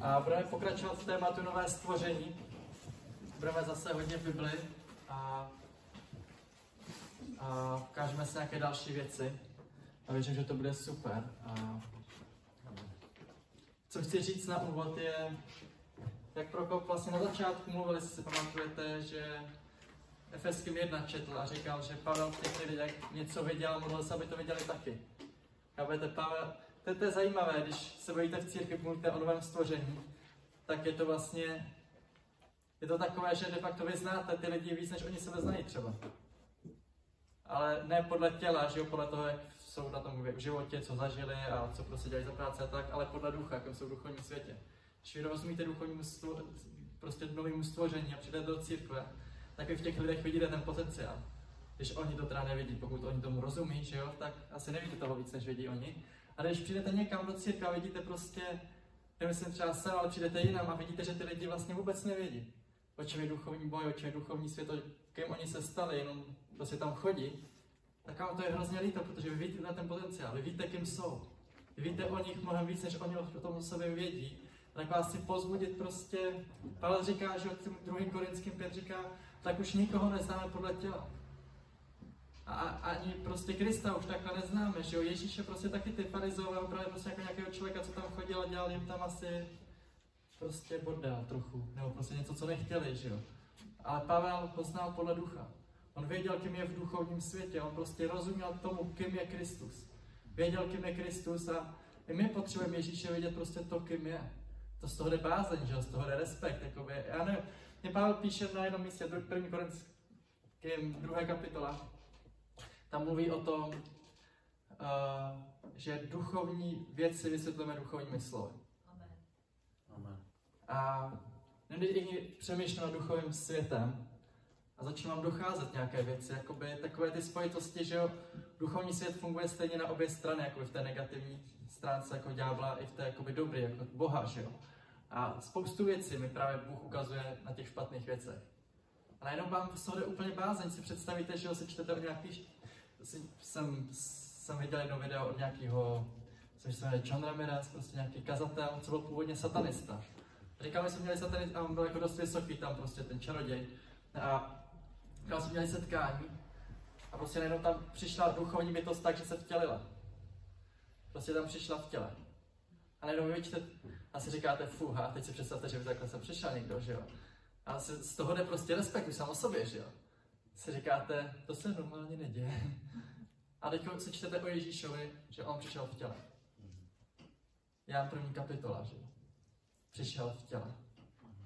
A budeme pokračovat v tématu nové stvoření. Budeme zase hodně v Bibli a, a ukážeme si nějaké další věci. A věřím, že to bude super. A co chci říct na úvod je, jak Prokop vlastně na začátku mluvil, jestli si pamatujete, že Efeským 1 četl a říkal, že Pavel v těch lidech něco viděl modlil se, aby to viděli taky. Chápete, Pavel, to, to je zajímavé, když se bojíte v církvi, mluvíte o novém stvoření, tak je to vlastně, je to takové, že de facto vy znáte ty lidi víc, než oni sebe znají třeba. Ale ne podle těla, že jo, podle toho, jak jsou na tom v životě, co zažili a co prostě dělají za práce a tak, ale podle ducha, jak jsou v duchovním světě. Když vy rozumíte duchovnímu stvo, prostě novému stvoření a přijdete do církve, tak vy v těch lidech vidíte ten potenciál. Když oni to teda nevidí, pokud oni tomu rozumí, že jo, tak asi nevidíte toho víc, než vidí oni. A když přijdete někam do církve a vidíte prostě, nemyslím třeba se, ale přijdete jinam a vidíte, že ty lidi vlastně vůbec nevědí, o čem je duchovní boj, o čem je duchovní svět, o kým oni se stali, jenom prostě tam chodí, tak vám to je hrozně líto, protože vy vidíte na ten potenciál, vy víte, kým jsou. Vy víte o nich mnohem víc, než oni o tom sobě vědí. Tak vás chci pozbudit prostě, Pavel říká, že tím druhým korinským 5 říká, tak už nikoho neznáme podle těla. A, ani prostě Krista už takhle neznáme, že jo? Ježíše prostě taky ty farizové obrali prostě jako nějakého člověka, co tam chodil a dělal jim tam asi prostě bordel trochu, nebo prostě něco, co nechtěli, že jo? Ale Pavel ho znal podle ducha. On věděl, kým je v duchovním světě, on prostě rozuměl tomu, kým je Kristus. Věděl, kým je Kristus a i my potřebujeme Ježíše vědět prostě to, kým je. To z toho jde bázeň, že jo? z toho jde respekt. Jakoby. Já nevím, mě Pavel píše na jednom místě, první Korinským, druhé kapitola, tam mluví o tom, uh, že duchovní věci vysvětlíme duchovními slovy. Amen. Amen. A někdy přemýšlím nad duchovním světem a začínám docházet nějaké věci, jakoby takové ty spojitosti, že jo, duchovní svět funguje stejně na obě strany, jako v té negativní stránce jako ďábla, i v té jakoby dobrý, jako Boha, že jo. A spoustu věcí mi právě Bůh ukazuje na těch špatných věcech. A najednou vám z toho jde úplně bázeň, si představíte, že ho si čtete o nějakých jsem, jsem viděl jedno video od nějakého, což se jmenuje John Ramirez, prostě nějaký kazatel, co byl původně satanista. Říkal, že jsme měli satanista a on byl jako dost vysoký tam prostě ten čaroděj. A říkal, jsme měli setkání a prostě najednou tam přišla duchovní bytost tak, že se vtělila. Prostě tam přišla v těle. A najednou vy vyčte, a si říkáte, fuha, teď si představte, že by takhle sem přišel někdo, že jo. A z toho jde prostě respekt už sám o sobě, že jo si říkáte, to se normálně neděje. A teď si čtete o Ježíšovi, že on přišel v těle. Já první kapitola, že přišel v těle.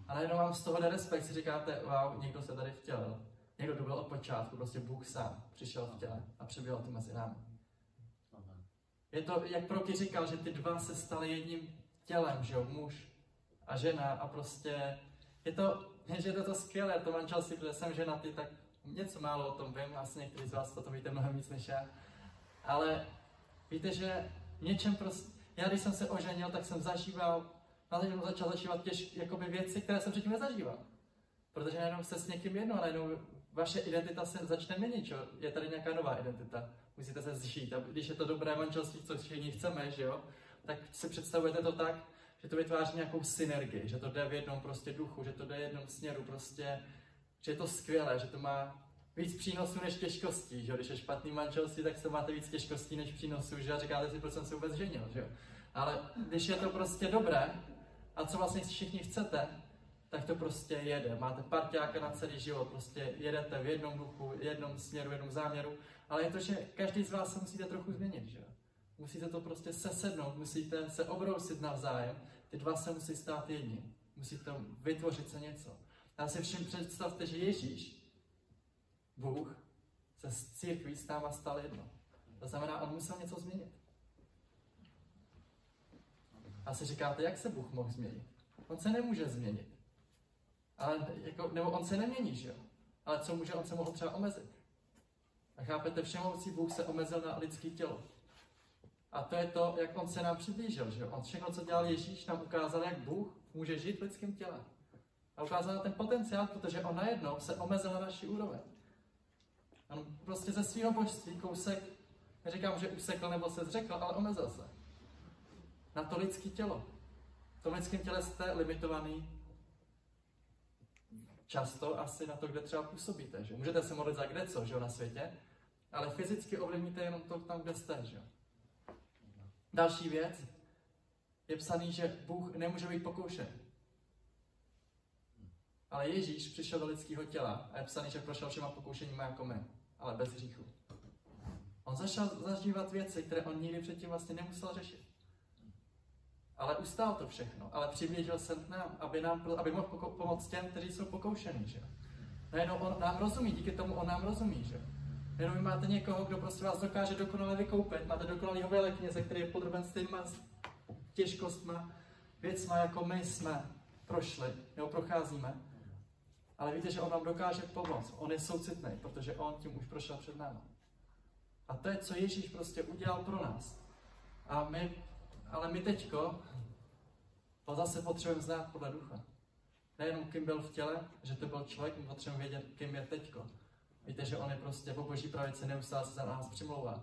A najednou vám z toho jde respekt, si říkáte, wow, někdo se tady vtělil. Někdo to byl od počátku, prostě Bůh sám přišel v těle a přebyl tu mezi námi. Je to, jak Proky říkal, že ty dva se stali jedním tělem, že jo, muž a žena a prostě je to, že je to, to skvělé, to manželství, protože jsem ženatý, tak něco málo o tom vím, asi někteří z vás to víte mnohem víc než já. Ale víte, že něčem prostě, já když jsem se oženil, tak jsem zažíval, na začátku začal zažívat těž, jakoby věci, které jsem předtím nezažíval. Protože najednou se s někým jednou a najednou vaše identita se začne měnit, čo? je tady nějaká nová identita. Musíte se zžít. A když je to dobré manželství, co všichni chceme, že jo, tak si představujete to tak, že to vytváří nějakou synergii, že to jde v jednom prostě duchu, že to jde v jednom směru, prostě že je to skvělé, že to má víc přínosů než těžkostí, že když je špatný manželství, tak se máte víc těžkostí než přínosů, že a říkáte si, proč jsem se vůbec ženil, že Ale když je to prostě dobré, a co vlastně všichni chcete, tak to prostě jede. Máte parťáka na celý život, prostě jedete v jednom duchu, jednom směru, jednom záměru, ale je to, že každý z vás se musíte trochu změnit, že Musíte to prostě sesednout, musíte se obrousit navzájem, ty dva se musí stát jedním. Musíte vytvořit se něco. Já si všem představte, že Ježíš, Bůh, se s církví s náma stal jedno. To znamená, on musel něco změnit. A si říkáte, jak se Bůh mohl změnit? On se nemůže změnit. Ale jako, nebo on se nemění, že jo? Ale co může, on se mohl třeba omezit. A chápete, všemohoucí Bůh se omezil na lidské tělo. A to je to, jak on se nám přiblížil, že jo? On všechno, co dělal Ježíš, nám ukázal, jak Bůh může žít v lidském těle. A ukázal ten potenciál, protože on najednou se omezil na naši úroveň. On prostě ze svého božství kousek, neříkám, že usekl nebo se zřekl, ale omezil se. Na to lidské tělo. V tom lidském těle jste limitovaný často asi na to, kde třeba působíte. Že? Můžete se modlit za kde co, že na světě, ale fyzicky ovlivníte jenom to tam, kde jste. Že? Další věc, je psaný, že Bůh nemůže být pokoušen. Ale Ježíš přišel do lidského těla a je psaný, že prošel všema pokoušeníma jako my, ale bez hříchu. On začal zažívat věci, které on nikdy předtím vlastně nemusel řešit. Ale ustál to všechno, ale přiblížil se k nám, aby, nám, aby mohl pomoct těm, kteří jsou pokoušení. Že? Najednou on nám rozumí, díky tomu on nám rozumí. Že? Jenom vy máte někoho, kdo prostě vás dokáže dokonale vykoupit, máte dokonalého velekněze, který je podroben stejnýma těžkostma, věcma, jako my jsme prošli, nebo procházíme. Ale víte, že on vám dokáže pomoct. On je soucitný, protože on tím už prošel před námi. A to je, co Ježíš prostě udělal pro nás. A my, ale my teďko ho zase potřebujeme znát podle ducha. Nejenom kým byl v těle, že to byl člověk, my potřebujeme vědět, kým je teďko. Víte, že on je prostě po boží pravici neustále se za nás přimlouvá.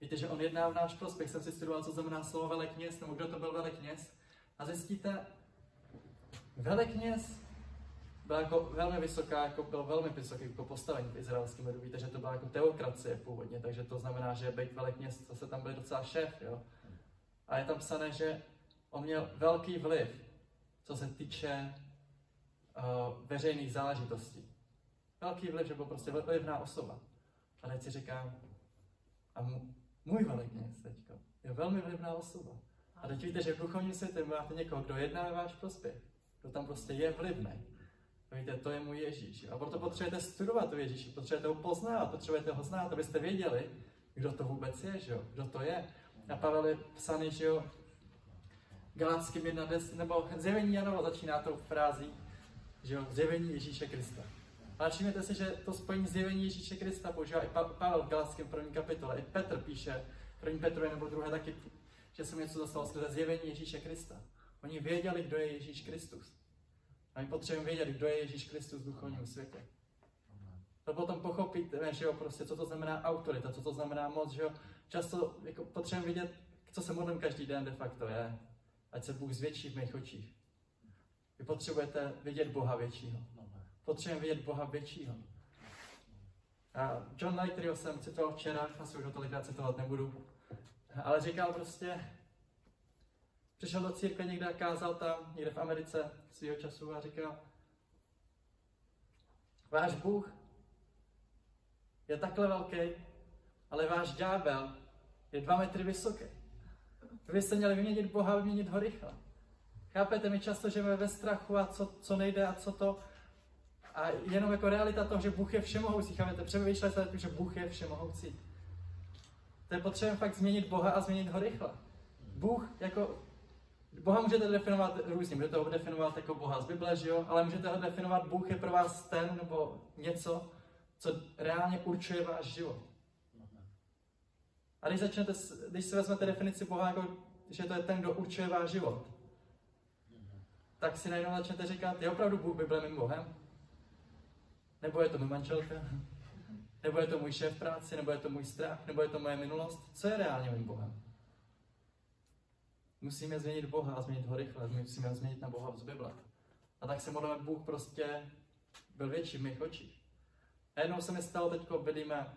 Víte, že on jedná v náš prospěch. Jsem si studoval, co znamená slovo velekněz, nebo kdo to byl velekněz. A zjistíte, velekněz byl jako velmi vysoká, jako byl velmi vysoký jako postavení v izraelském lidu. Víte, že to byla jako teokracie původně, takže to znamená, že být velekněz, to se tam byl docela šéf, jo. A je tam psané, že on měl velký vliv, co se týče uh, veřejných záležitostí. Velký vliv, že byl prostě vlivná osoba. A teď si říkám, a můj velekněz teďko je velmi vlivná osoba. A teď víte, že v duchovním světě máte někoho, kdo jedná ve váš prospěch, kdo tam prostě je vlivný. Víte, to je můj Ježíš. A proto potřebujete studovat tu Ježíši, potřebujete ho poznat, potřebujete ho znát, abyste věděli, kdo to vůbec je, že jo? kdo to je. A Pavel je psaný, že jo, Galackým 1, nebo zjevení Janova začíná tou frází, že jo, zjevení Ježíše Krista. Ale všimněte si, že to spojení zjevení Ježíše Krista používá i Pavel v Galackém první kapitole. I Petr píše, první Petru nebo druhé taky, že se mi něco dostalo skrze zjevení Ježíše Krista. Oni věděli, kdo je Ježíš Kristus. A my potřebujeme vědět, kdo je Ježíš Kristus v duchovním světě. To potom pochopíte, že jo, prostě, co to znamená autorita, co to znamená moc, že jo. Často jako, potřebujeme vědět, co se modlím každý den de facto je. Ať se Bůh zvětší v mých očích. Vy potřebujete vidět Boha většího. Potřebujeme vidět Boha většího. A John Knight, kterého jsem citoval včera, asi už ho tolikrát citovat nebudu, ale říkal prostě, přišel do církve někde a kázal tam, někde v Americe svého času a říkal, váš Bůh je takhle velký, ale váš ďábel je dva metry vysoký. Vy byste měli vyměnit Boha a vyměnit ho rychle. Chápete mi často, že ve strachu a co, co nejde a co to. A jenom jako realita toho, že Bůh je všemohoucí. Chápete, přemýšlejte, že Bůh je všemohoucí. To je potřeba fakt změnit Boha a změnit ho rychle. Bůh jako Boha můžete definovat různě, můžete ho definovat jako Boha z Bible, že jo? ale můžete ho definovat, Bůh je pro vás ten nebo něco, co reálně určuje váš život. A když, začnete, když si vezmete definici Boha jako, že to je ten, kdo určuje váš život, tak si najednou začnete říkat, je opravdu Bůh Bible mým Bohem? Nebo je to můj manželka? Nebo je to můj šéf práci? Nebo je to můj strach? Nebo je to moje minulost? Co je reálně mým Bohem? Musíme změnit Boha a změnit ho rychle. Musíme ho změnit na Boha z Bible. A tak se modlíme, Bůh prostě byl větší v mých očích. A jednou se mi stalo, teď bydlíme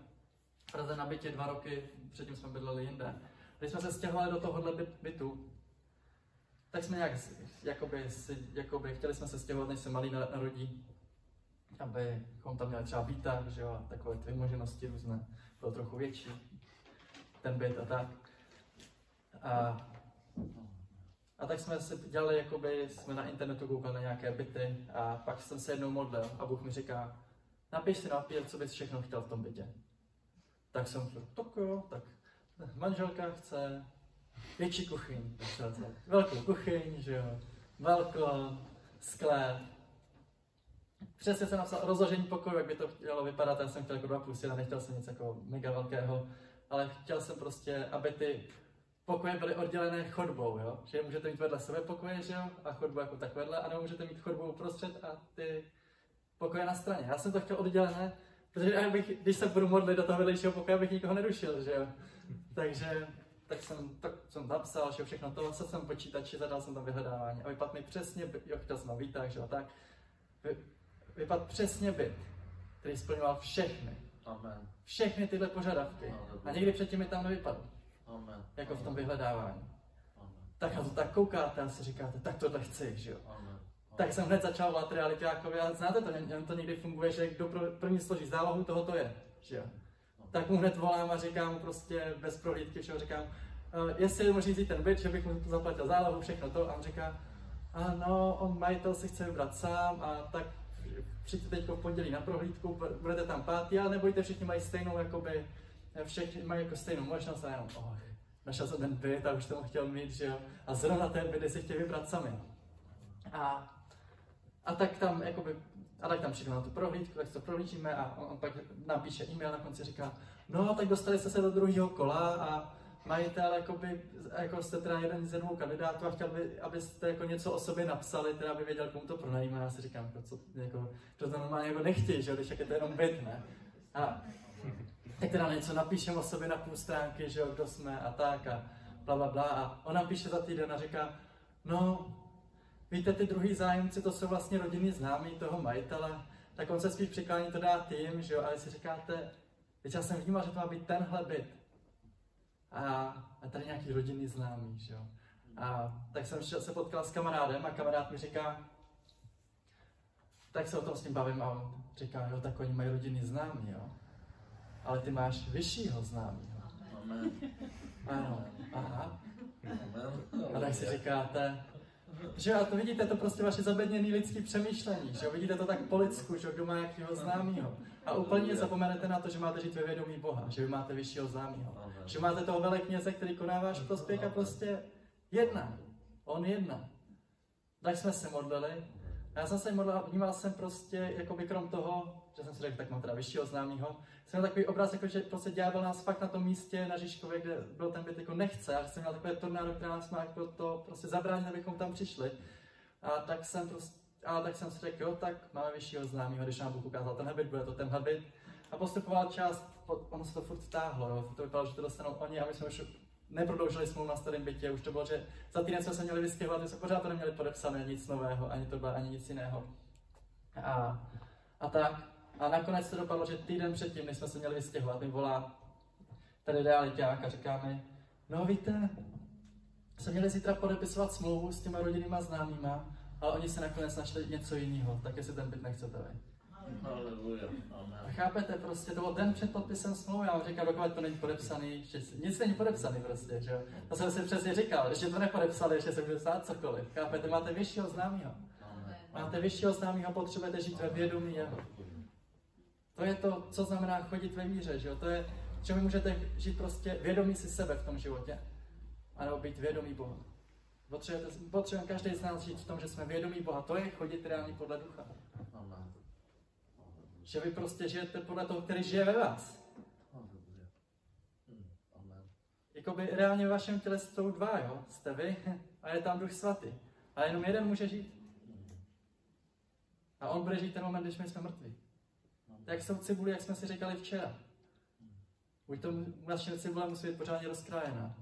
v Praze na bytě dva roky, předtím jsme bydleli jinde. Když jsme se stěhovali do tohohle bytu, tak jsme nějak, jakoby, jakoby chtěli jsme se stěhovat, než se malý narodí, abychom tam měli třeba výtah, že jo, takové ty možnosti různé, bylo trochu větší, ten byt a tak. A, a tak jsme si dělali, jakoby, jsme na internetu koukali na nějaké byty a pak jsem se jednou modlil a Bůh mi říká, napiš si na papír, co bys všechno chtěl v tom bytě. Tak jsem řekl, tak jo, tak manželka chce větší kuchyň, velkou kuchyň, že jo, velkou sklep, Přesně jsem napsal rozložení pokoju, jak by to mělo vypadat. Já jsem chtěl jako dva plus nechtěl jsem nic jako mega velkého, ale chtěl jsem prostě, aby ty pokoje byly oddělené chodbou, jo? Že můžete mít vedle sebe pokoje, že jo? A chodbu jako tak vedle, anebo můžete mít chodbu uprostřed a ty pokoje na straně. Já jsem to chtěl oddělené, protože já bych, když se budu modlit do toho vedlejšího pokoje, abych nikoho nerušil, že jo? Takže tak jsem, tak jsem napsal, že všechno to, co jsem počítači, zadal jsem tam vyhledávání a vypadl mi přesně, jo, chtěl jsem výtah, že a tak, vy, vypadl přesně byt, který splňoval všechny. Amen. Všechny tyhle požadavky. A někdy předtím mi tam nevypadl. Amen. Jako v tom vyhledávání. Amen. Tak a to tak koukáte a si říkáte, tak tohle chci, že jo. Amen. Tak jsem hned začal volat realitákovi a znáte to, jen to někdy funguje, že kdo první složí zálohu, toho to je, že jo tak mu hned volám a říkám mu prostě bez prohlídky všeho, říkám, uh, jestli mu říct ten byt, že bych mu zaplatil zálohu, všechno to, a on říká, ano, on majitel si chce vybrat sám a tak přijďte teď v pondělí na prohlídku, budete tam pátý, ale nebojte, všichni mají stejnou, jakoby, všichni mají jako stejnou možnost a jenom, oh, našel jsem ten byt a už jsem chtěl mít, že jo, a zrovna ten byt si chtěl vybrat sami. A, a tak tam jakoby a tak tam přijdu na tu prohlídku, tak to prohlížíme a on, on pak napíše e-mail na konci říká, no tak dostali jste se do druhého kola a majitel, jakoby, jako jste teda jeden z dvou kandidátů a chtěl by, abyste jako něco o sobě napsali, teda aby věděl, komu to pronajímá. Já si říkám, jako, co, jako, to normálně jako nechtějí, že když je to jenom byt, ne? A tak teda něco napíšem o sobě na půl stránky, že jo, kdo jsme a tak a bla, bla, bla. A on napíše za týden a říká, no, Víte, ty druhý zájemci, to jsou vlastně rodiny známí toho majitele, tak on se spíš přiklání to dát tím, že jo, ale si říkáte, teď já jsem vnímal, že to má být tenhle byt. A, a tady nějaký rodiny známý, že jo. A tak jsem se potkal s kamarádem a kamarád mi říká, tak se o tom s ním bavím a on říká, jo, tak oni mají rodiny známý, jo. Ale ty máš vyššího známýho. Amen. Ano, aha. A tak si říkáte, že a to vidíte, to prostě vaše zabedněné lidské přemýšlení, že vidíte to tak po lidsku, že kdo má jakého známého. A úplně zapomenete na to, že máte žít ve vědomí Boha, že vy máte vyššího známého. Že máte toho velekněze, který koná váš prospěch a prostě jedna. On jedna. Tak jsme se modlili. Já jsem se modlil a vnímal jsem prostě, jako by krom toho, že jsem si řekl, tak mám teda vyššího známého, jsem měl takový obraz, jako že prostě ďábel nás fakt na tom místě na Žižkově, kde byl ten byt, jako nechce. A jsem měl takové tornádo, které nás má jako to prostě zabránit, abychom tam přišli. A tak jsem prostě, a tak jsem si řekl, jo, tak máme vyššího známého, když nám Bůh ukázal ten byt, bude to ten byt. A postupoval čas, ono se to furt stáhlo, jo. to vypadalo, že to dostanou oni a my jsme už neprodloužili smlouvu na starém bytě, už to bylo, že za týden jsme se měli vystěhovat, my jsme pořád to neměli podepsané, nic nového, ani to bylo, ani nic jiného. A, a tak. A nakonec se dopadlo, že týden předtím, než jsme se měli vystěhovat, mi volá tady realiták a říká mi, no víte, jsme měli zítra podepisovat smlouvu s těma rodinnýma známýma, ale oni se nakonec našli něco jiného, tak jestli ten byt nechcete vy. A chápete, prostě to byl den před podpisem smlouvy, já mu říkal, dokud to není podepsaný, že nic není podepsaný prostě, že jo. To jsem si přesně říkal, ještě to nepodepsali, ještě se může stát cokoliv. Chápete, máte vyššího známého. Máte vyššího známého, potřebujete žít ve vědomí jeho. To je to, co znamená chodit ve míře, že jo? To je, vy můžete žít prostě vědomí si sebe v tom životě, anebo být vědomí Boha. Potřebujete, potřebujeme každý z nás žít v tom, že jsme vědomí Boha. To je chodit reálně podle ducha. Amen. Že vy prostě žijete podle toho, který žije ve vás. Jakoby reálně ve vašem těle jsou dva, jo? Jste vy a je tam duch svatý. A jenom jeden může žít. A on bude žít ten moment, když my jsme mrtví jak jsou cibuli, jak jsme si říkali včera. Buď to naše cibule musí být pořádně rozkrájená.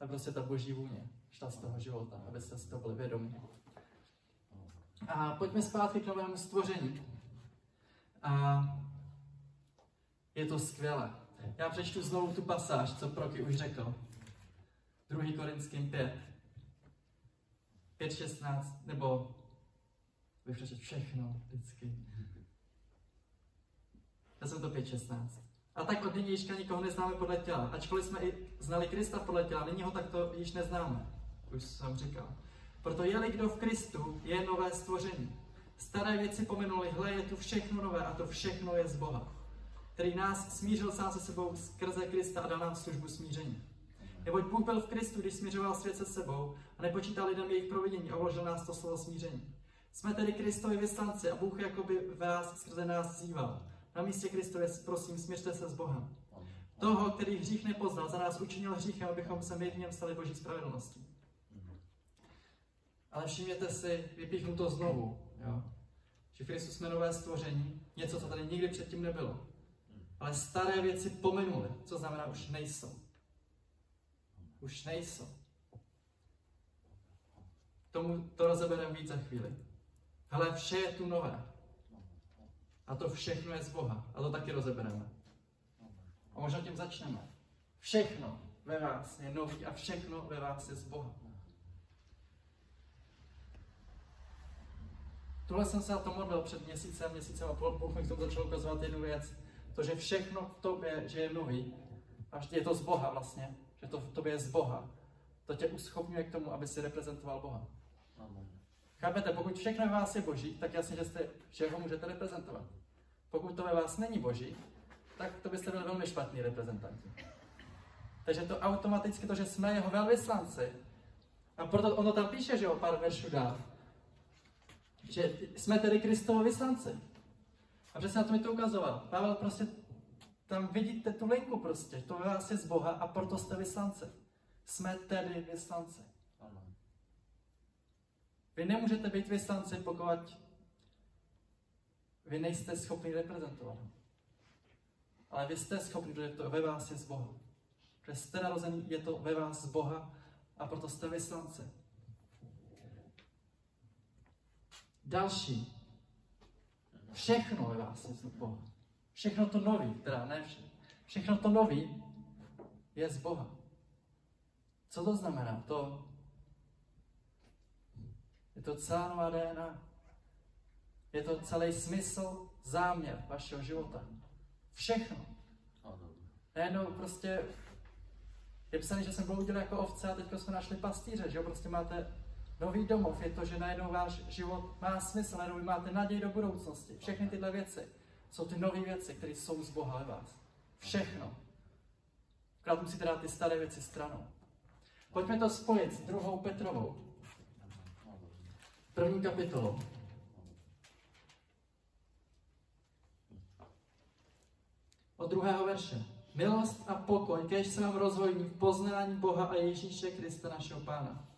Je prostě ta boží vůně, šla z toho života, abyste si to byli vědomí. A pojďme zpátky k novému stvoření. A je to skvělé. Já přečtu znovu tu pasáž, co Proky už řekl. 2. Korinským 5. 5.16, nebo bych přečet všechno vždycky. Já jsem to 5.16. A tak od nynějška nikoho neznáme podle těla. Ačkoliv jsme i znali Krista podle těla, nyní ho takto již neznáme. Už jsem říkal. Proto je-li kdo v Kristu, je nové stvoření. Staré věci pominuli, hle, je tu všechno nové a to všechno je z Boha, který nás smířil sám se sebou skrze Krista a dal nám službu smíření. Neboť Bůh byl v Kristu, když směřoval svět se sebou a nepočítal lidem jejich providění a uložil nás to slovo smíření. Jsme tedy Kristovi vyslanci a Bůh jakoby vás skrze nás zýval. Na místě Kristove, prosím, směřte se s Bohem. Toho, který hřích nepoznal, za nás učinil hříchem, abychom se my v něm stali Boží spravedlností. Ale všimněte si, vypíchnu to znovu, jo? že Kristus jsme nové stvoření, něco, co tady nikdy předtím nebylo. Ale staré věci pominuli, co znamená, už nejsou. už nejsou. Tomu to rozebereme víc za chvíli. Ale vše je tu nové. A to všechno je z Boha. A to taky rozebereme. A možná tím začneme. Všechno ve vás je nový a všechno ve vás je z Boha. Tohle jsem se na to modlil před měsícem, měsícem a půl, Bůh mi k tomu začal ukazovat jednu věc. To, že všechno v tobě, že je nový, a je to z Boha vlastně, že to v tobě je z Boha, to tě uschopňuje k tomu, aby si reprezentoval Boha. Chápete, pokud všechno ve vás je boží, tak jasně, že, jste, že ho můžete reprezentovat. Pokud to ve vás není boží, tak to byste byli velmi špatný reprezentanti. Takže to automaticky to, že jsme jeho velvyslanci, a proto ono tam píše, že jo, pár veršů dál, že jsme tedy Kristovo vyslanci. A přesně na to mi to ukazoval. Pavel prostě, tam vidíte tu linku prostě, to ve vás je z Boha a proto jste vyslanci. Jsme tedy vyslanci. Vy nemůžete být vyslanci, pokud vy nejste schopni reprezentovat. Ale vy jste schopni, že to ve vás je z Boha. Že jste narozený, je to ve vás z Boha a proto jste vyslanci. Další. Všechno ve vás je z Boha. Všechno to nový, teda ne vše. Všechno to nový je z Boha. Co to znamená? To je to celá nová DNA. Je to celý smysl, záměr vašeho života. Všechno. Najednou prostě je psaný, že jsem bloudil jako ovce a teď jsme našli pastýře, že jo? Prostě máte nový domov, je to, že najednou váš život má smysl, najednou vy máte naději do budoucnosti. Všechny tyhle věci jsou ty nové věci, které jsou z Boha ve vás. Všechno. Akorát musíte dát ty staré věci stranou. Pojďme to spojit s druhou Petrovou. První kapitolou. Od druhého verše. Milost a pokoj, kež se vám rozhojí v poznání Boha a Ježíše Krista našeho Pána.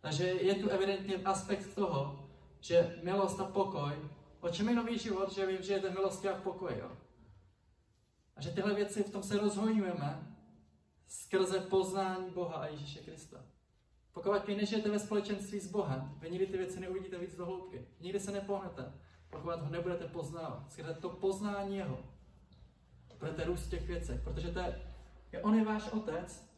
Takže je tu evidentně aspekt toho, že milost a pokoj, o čem je nový život, že vy žijete milosti a v pokoji. Jo? A že tyhle věci v tom se rozhojujeme skrze poznání Boha a Ježíše Krista. Pokud vy nežijete ve společenství s Bohem, vy nikdy ty věci neuvidíte víc do hloubky. Nikdy se nepohnete, pokud ho nebudete poznávat. Skrze to poznání jeho budete růst v těch věcech, protože to je, on je váš otec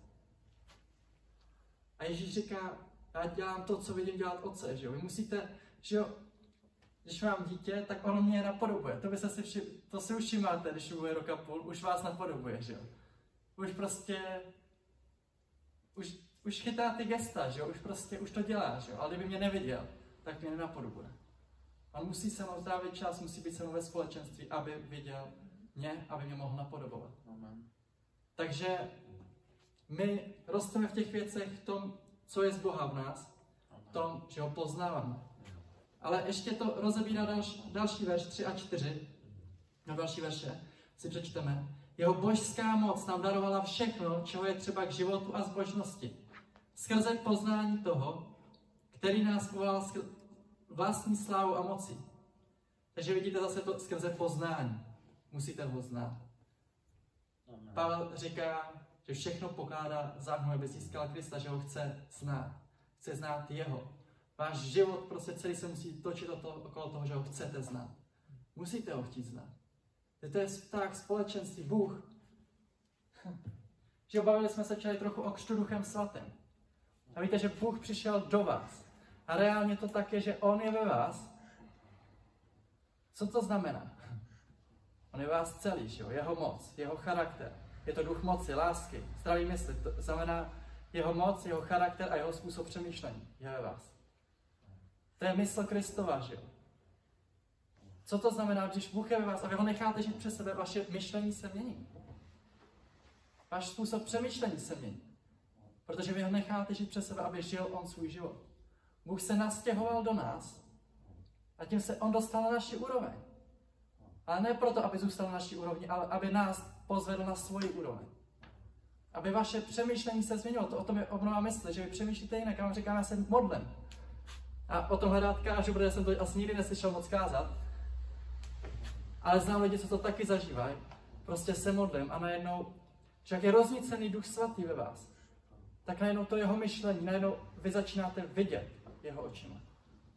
a Ježíš říká, já dělám to, co vidím dělat otce, že jo? Vy musíte, že jo, když mám dítě, tak ono mě napodobuje. To, by se si vši, to si už všimáte, když bude rok a půl, už vás napodobuje, že jo? Už prostě, už, už chytá ty gesta, že jo? Už prostě, už to dělá, že jo? Ale kdyby mě neviděl, tak mě nenapodobuje. On musí se mnou trávit čas, musí být se mnou ve společenství, aby viděl mě, aby mě mohl napodobovat. Amen. Takže my rosteme v těch věcech v tom, co je z Boha v nás, v tom, že ho poznáváme. Ale ještě to rozebírá další, další verš 3 a 4, na další verše si přečteme. Jeho božská moc nám darovala všechno, čeho je třeba k životu a zbožnosti. Skrze poznání toho, který nás povolal vlastní slávu a moci. Takže vidíte zase to skrze poznání. Musíte ho znát. Pavel říká, že všechno pokládá za aby získal Krista, že ho chce znát. Chce znát jeho. Váš život prostě celý se musí točit okolo toho, že ho chcete znát. Musíte ho chtít znát. To je tak společenství, Bůh. Že bavili jsme se včera trochu o křtu duchem svatým. A víte, že Bůh přišel do vás. A reálně to tak je, že On je ve vás. Co to znamená? On je vás celý, že jo? jeho moc, jeho charakter. Je to duch moci, lásky, zdravý mysl. To znamená jeho moc, jeho charakter a jeho způsob přemýšlení je ve vás. To je mysl Kristova, že jo? Co to znamená, když Bůh je ve vás a vy ho necháte žít přes sebe, vaše myšlení se mění. Váš způsob přemýšlení se mění. Protože vy ho necháte žít přes sebe, aby žil on svůj život. Bůh se nastěhoval do nás a tím se on dostal na naši úroveň. Ale ne proto, aby zůstal na naší úrovni, ale aby nás pozvedl na svoji úroveň. Aby vaše přemýšlení se změnilo. To o tom je obnova mysli, že vy přemýšlíte jinak. Já vám říkám, já jsem modlem. A o tom rád kážu, protože jsem to asi nikdy neslyšel moc kázat. Ale znám lidi, co to taky zažívají. Prostě se modlím a najednou, že jak je roznícený duch svatý ve vás. Tak najednou to jeho myšlení, najednou vy začínáte vidět jeho očima.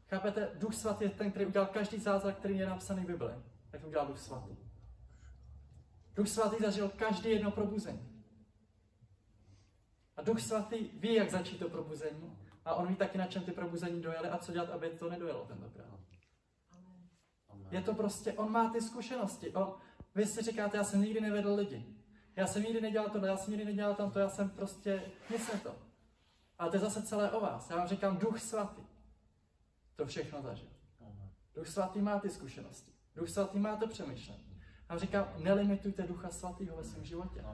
Chápete? Duch svatý je ten, který udělal každý zázrak, který je napsaný v Bibli. Tak to udělal Duch svatý. Duch svatý zažil každý jedno probuzení. A Duch svatý ví, jak začít to probuzení. A on ví taky, na čem ty probuzení dojeli a co dělat, aby to nedojelo tentokrát. Je to prostě, on má ty zkušenosti. On, vy si říkáte, já jsem nikdy nevedl lidi. Já jsem nikdy nedělal to, já jsem nikdy nedělal tamto, já jsem prostě, nic to. Ale to je zase celé o vás. Já vám říkám, Duch svatý to všechno zažil. Duch svatý má ty zkušenosti. Duch svatý má to přemýšlení. Já vám říkám, nelimitujte Ducha svatého ve svém životě.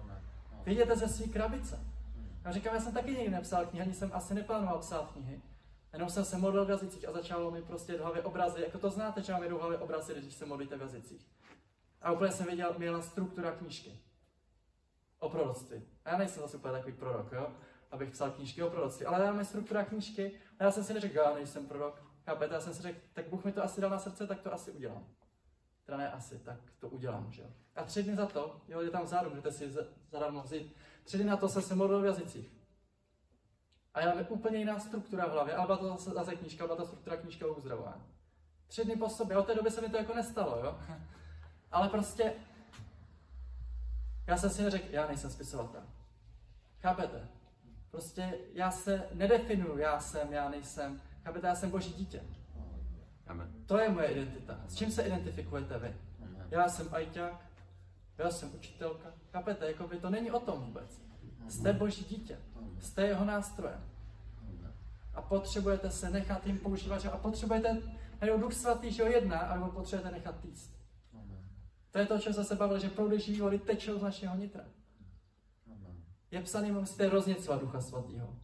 Vidíte ze své krabice. Já říkám, já jsem taky nikdy nepsal knihy, ani jsem asi neplánoval psát knihy. Jenom jsem se modlil v jazycích a začalo mi prostě do hlavy obrazy. Jako to znáte, že mám do hlavy obrazy, když se modlíte v jazycích. A úplně jsem věděl, měla struktura knížky. O proroctví. A já nejsem zase úplně takový prorok, jo? abych psal knížky o proroctví. Ale mám struktura knížky a já jsem si neřekl, já nejsem prorok. Chápete? Já jsem si řekl, tak Bůh mi to asi dal na srdce, tak to asi udělám. Teda ne asi, tak to udělám, že jo. A tři dny za to, jo, je tam vzadu, můžete si zadarmo vzít. Tři dny na to jsem se modlil v jazycích. A já mám úplně jiná struktura v hlavě, ale byla to zase, zase knížka, byla to struktura knížka o uzdravování. Tři dny po sobě, od té doby se mi to jako nestalo, jo. Ale prostě, já jsem si neřekl, já nejsem spisovatel. Chápete? Prostě já se nedefinuju, já jsem, já nejsem. Chápete, já jsem boží dítě. Amen. To je moje identita. S čím se identifikujete vy? Amen. Já jsem ajťák, já jsem učitelka. Chápete, jako by to není o tom vůbec. Jste boží dítě. Jste jeho nástrojem. A potřebujete se nechat jim používat, a potřebujete, nebo Duch Svatý, že ho jedná, a ho potřebujete nechat týst. To je to, o čem jsem se bavil, že proudy živý vody tečou z našeho nitra. Je psaný, musíte rozněcovat Ducha Svatého.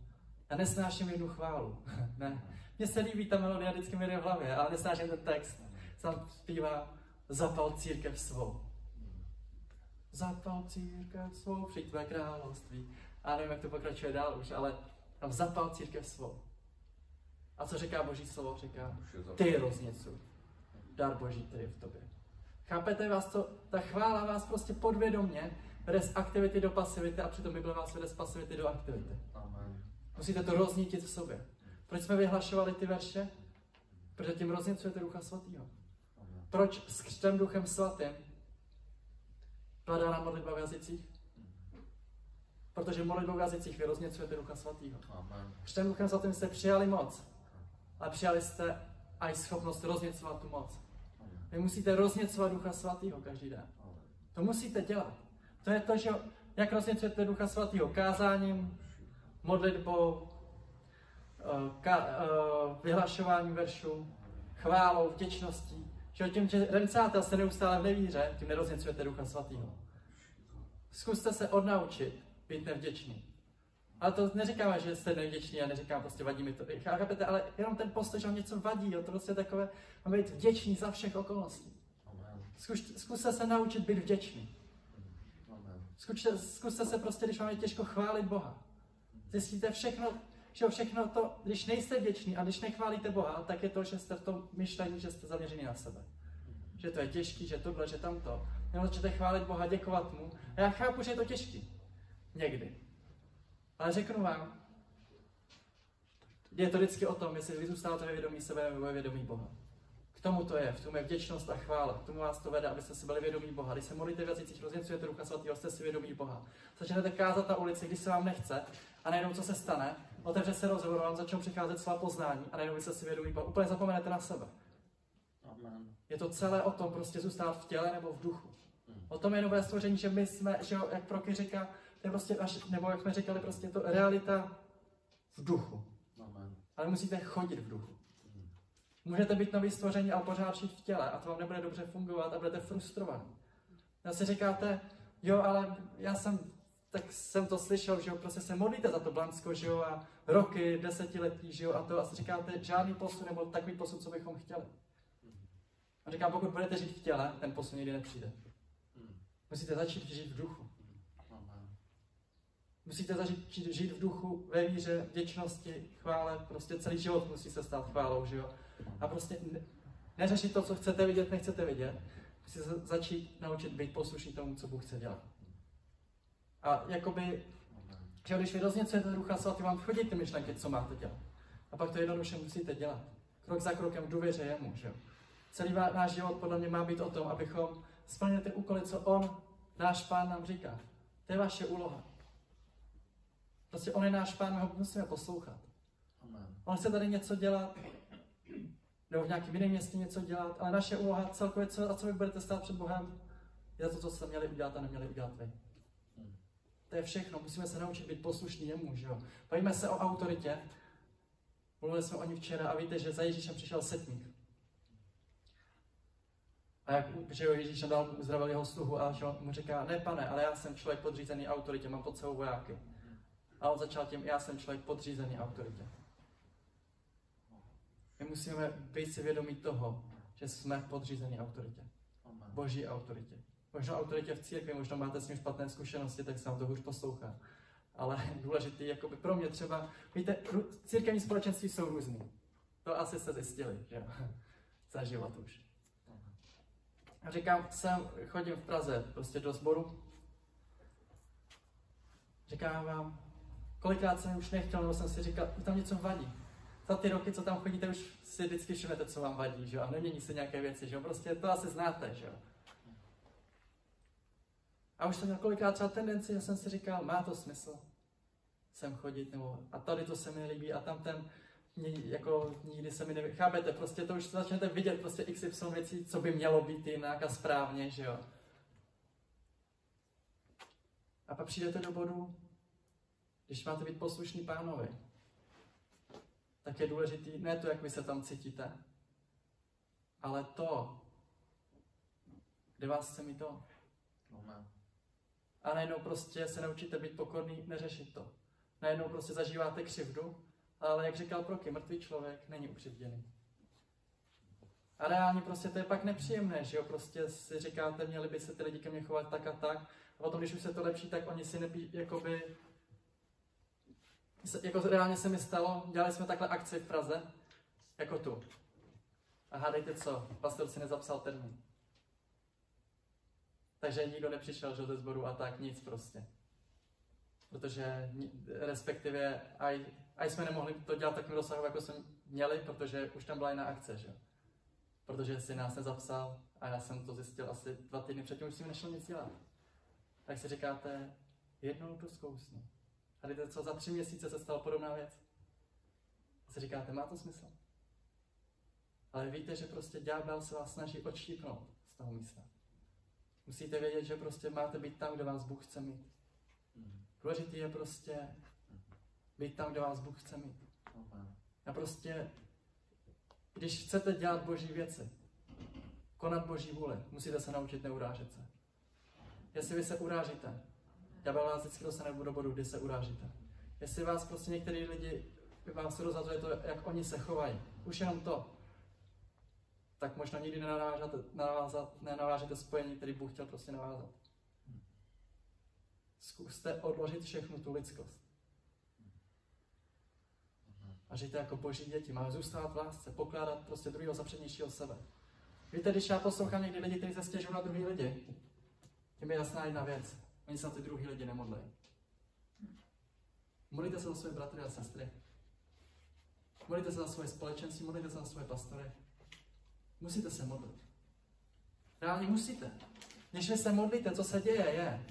Já nesnáším jednu chválu. ne. Mně se líbí ta melodie, vždycky mi jde v hlavě, ale nesnáším ten text. Sam zpívá Zapal církev svou. Zapal církev svou, přijď tvé království. A nevím, jak to pokračuje dál už, ale tam zapal církev svou. A co říká Boží slovo? Říká, ty rozněcuj. Dar Boží, který je v tobě. Chápete vás to? Ta chvála vás prostě podvědomně vede z aktivity do pasivity a přitom Bible vás vede z pasivity do aktivity. Amen. Musíte to roznítit v sobě. Proč jsme vyhlašovali ty verše? Protože tím rozněcujete Ducha Svatého. Proč s křtem Duchem Svatým padá na modlitba v jazycích? Protože modlitbou v jazycích vy rozněcujete Ducha Svatého. Křtem Duchem Svatým jste přijali moc, ale přijali jste i schopnost rozněcovat tu moc. Vy musíte rozněcovat Ducha Svatého každý den. To musíte dělat. To je to, že jak rozněcujete Ducha Svatého kázáním, modlitbou, eh, ka, uh, vyhlašováním veršů, chválou, vděčností. Že tím, že remcáte se neustále v nevíře, tím nerozněcujete Ducha Svatého. Zkuste se odnaučit být nevděčný. Ale to neříkáme, že jste nevděční a neříkám prostě vadí mi to. Chápete, ale jenom ten postoj, že vám něco vadí, jo, to prostě takové, máme být vděční za všech okolností. Zkuste, zkuste se naučit být vděčný. Zkuste, zkuste se prostě, když vám je těžko chválit Boha. Zjistíte všechno, že všechno to, když nejste vděční a když nechválíte Boha, tak je to, že jste v tom myšlení, že jste zaměření na sebe. Že to je těžký, že tohle, že tamto. Nebo začnete chválit Boha, děkovat mu. A já chápu, že je to těžký. Někdy. Ale řeknu vám, je to vždycky o tom, jestli vy zůstáváte ve vědomí sebe nebo ve vědomí Boha. K tomu to je, v tom je vděčnost a chvála. K tomu vás to vede, abyste si byli vědomí Boha. Když se modlíte v jazycích, rozněcujete Ducha Svatého, jste si vědomí Boha. Začnete kázat na ulici, když se vám nechce, a najednou co se stane? Otevře se rozhovor, vám začnou přicházet svá poznání a najednou jste si vědomí Boha. Úplně zapomenete na sebe. Amen. Je to celé o tom prostě zůstat v těle nebo v duchu. O tom je nové stvoření, že my jsme, že jak Proky říká, to je prostě, až, nebo jak jsme říkali, prostě to realita v duchu. Amen. Ale musíte chodit v duchu. Můžete být nový stvoření, ale pořád žít v těle a to vám nebude dobře fungovat a budete frustrovaní. si říkáte, jo, ale já jsem, tak jsem to slyšel, že jo, prostě se modlíte za to Blansko, že jo, a roky, desetiletí, že jo, a to a si říkáte, žádný posun nebo takový posun, co bychom chtěli. A říkám, pokud budete žít v těle, ten posun nikdy nepřijde. Musíte začít žít v duchu. Musíte začít žít v duchu, ve víře, vděčnosti, chvále, prostě celý život musí se stát chválou, že jo. A prostě neřešit to, co chcete vidět, nechcete vidět. Musíte začít naučit být poslušný tomu, co Bůh chce dělat. A jakoby Že když vy rozněcujete Ducha Svatý, vám chodí ty myšlenky, co máte dělat. A pak to jednoduše musíte dělat. Krok za krokem v důvěře jemu. Že? Celý náš život podle mě má být o tom, abychom splnili ty úkoly, co on, náš pán, nám říká. To je vaše úloha. Prostě on je náš pán, my ho musíme poslouchat. Amen. On chce tady něco dělat, nebo v nějakém jiném městě něco dělat, ale naše úloha celkově, co, a co vy budete stát před Bohem, je to, co jste měli udělat a neměli udělat vy. Hmm. To je všechno, musíme se naučit být poslušní jemu, že jo. Bavíme se o autoritě, mluvili jsme o ní včera a víte, že za Ježíšem přišel setník. A jak, že jo, Ježíš dal uzdravil jeho sluhu a že mu říká, ne pane, ale já jsem člověk podřízený autoritě, mám pod sebou vojáky. A on začal tím, já jsem člověk podřízený autoritě. My musíme být si vědomí toho, že jsme podřízení autoritě. Boží autoritě. Možná autoritě v církvi, možná máte s ním špatné zkušenosti, tak se vám to hůř poslouchá. Ale důležitý, jako by pro mě třeba, víte, církevní společenství jsou různý. To asi se zjistili, že za život už. A říkám, jsem, chodím v Praze prostě do sboru. Říkám vám, kolikrát jsem už nechtěl, nebo jsem si říkal, tam něco vadí za ty roky, co tam chodíte, už si vždycky všimnete, co vám vadí, že jo? A nemění se nějaké věci, že jo? Prostě to asi znáte, že jo? A už jsem měl kolikrát třeba tendenci, že jsem si říkal, má to smysl sem chodit, nebo a tady to se mi nelíbí, a tam ten, jako nikdy se mi neví, chápete, prostě to už začnete vidět, prostě XY věcí, co by mělo být jinak a správně, že jo. A pak přijdete do bodu, když máte být poslušný pánovi, tak je důležitý ne to, jak vy se tam cítíte, ale to, kde vás chce mít to. A najednou prostě se naučíte být pokorný, neřešit to. Najednou prostě zažíváte křivdu, ale jak říkal Proky, mrtvý člověk není ukřivděný. A reálně prostě to je pak nepříjemné, že jo, prostě si říkáte, měli by se ty lidi ke mně chovat tak a tak, a potom, když už se to lepší, tak oni si nepí, jakoby jako reálně se mi stalo, dělali jsme takhle akci v Praze, jako tu. A hádejte co, pastor si nezapsal termín. Takže nikdo nepřišel že ze sboru a tak, nic prostě. Protože respektive aj, aj jsme nemohli to dělat takovým rozsahu, jako jsme měli, protože už tam byla jiná akce, že? Protože si nás nezapsal a já jsem to zjistil asi dva týdny předtím, už mi nešlo nic dělat. Tak si říkáte, jednou to zkousnu. A víte co, za tři měsíce se stala podobná věc. A si říkáte, má to smysl? Ale víte, že prostě ďábel se vás snaží odštípnout z toho místa. Musíte vědět, že prostě máte být tam, kde vás Bůh chce mít. Důležitý je prostě být tam, kde vás Bůh chce mít. A prostě, když chcete dělat boží věci, konat boží vůli, musíte se naučit neurážet se. Jestli vy se urážíte, Ďábel vás vždycky dostane do bodu, kdy se urážíte. Jestli vás prostě některý lidi, vám se rozhazuje to, jak oni se chovají, už jenom to, tak možná nikdy nenavážete spojení, který Bůh chtěl prostě navázat. Zkuste odložit všechnu tu lidskost. A žijte jako boží děti. Máme zůstávat v lásce, pokládat prostě druhého za přednějšího sebe. Víte, když já poslouchám někdy lidi, kteří se stěžují na druhý lidi, je mi jasná jedna věc. Oni se na ty druhý lidi nemodlí. Modlíte se za své bratry a sestry. Modlíte se za svoje společenství, modlíte se za svoje pastory. Musíte se modlit. Reálně musíte. Když vy se modlíte, co se děje, je,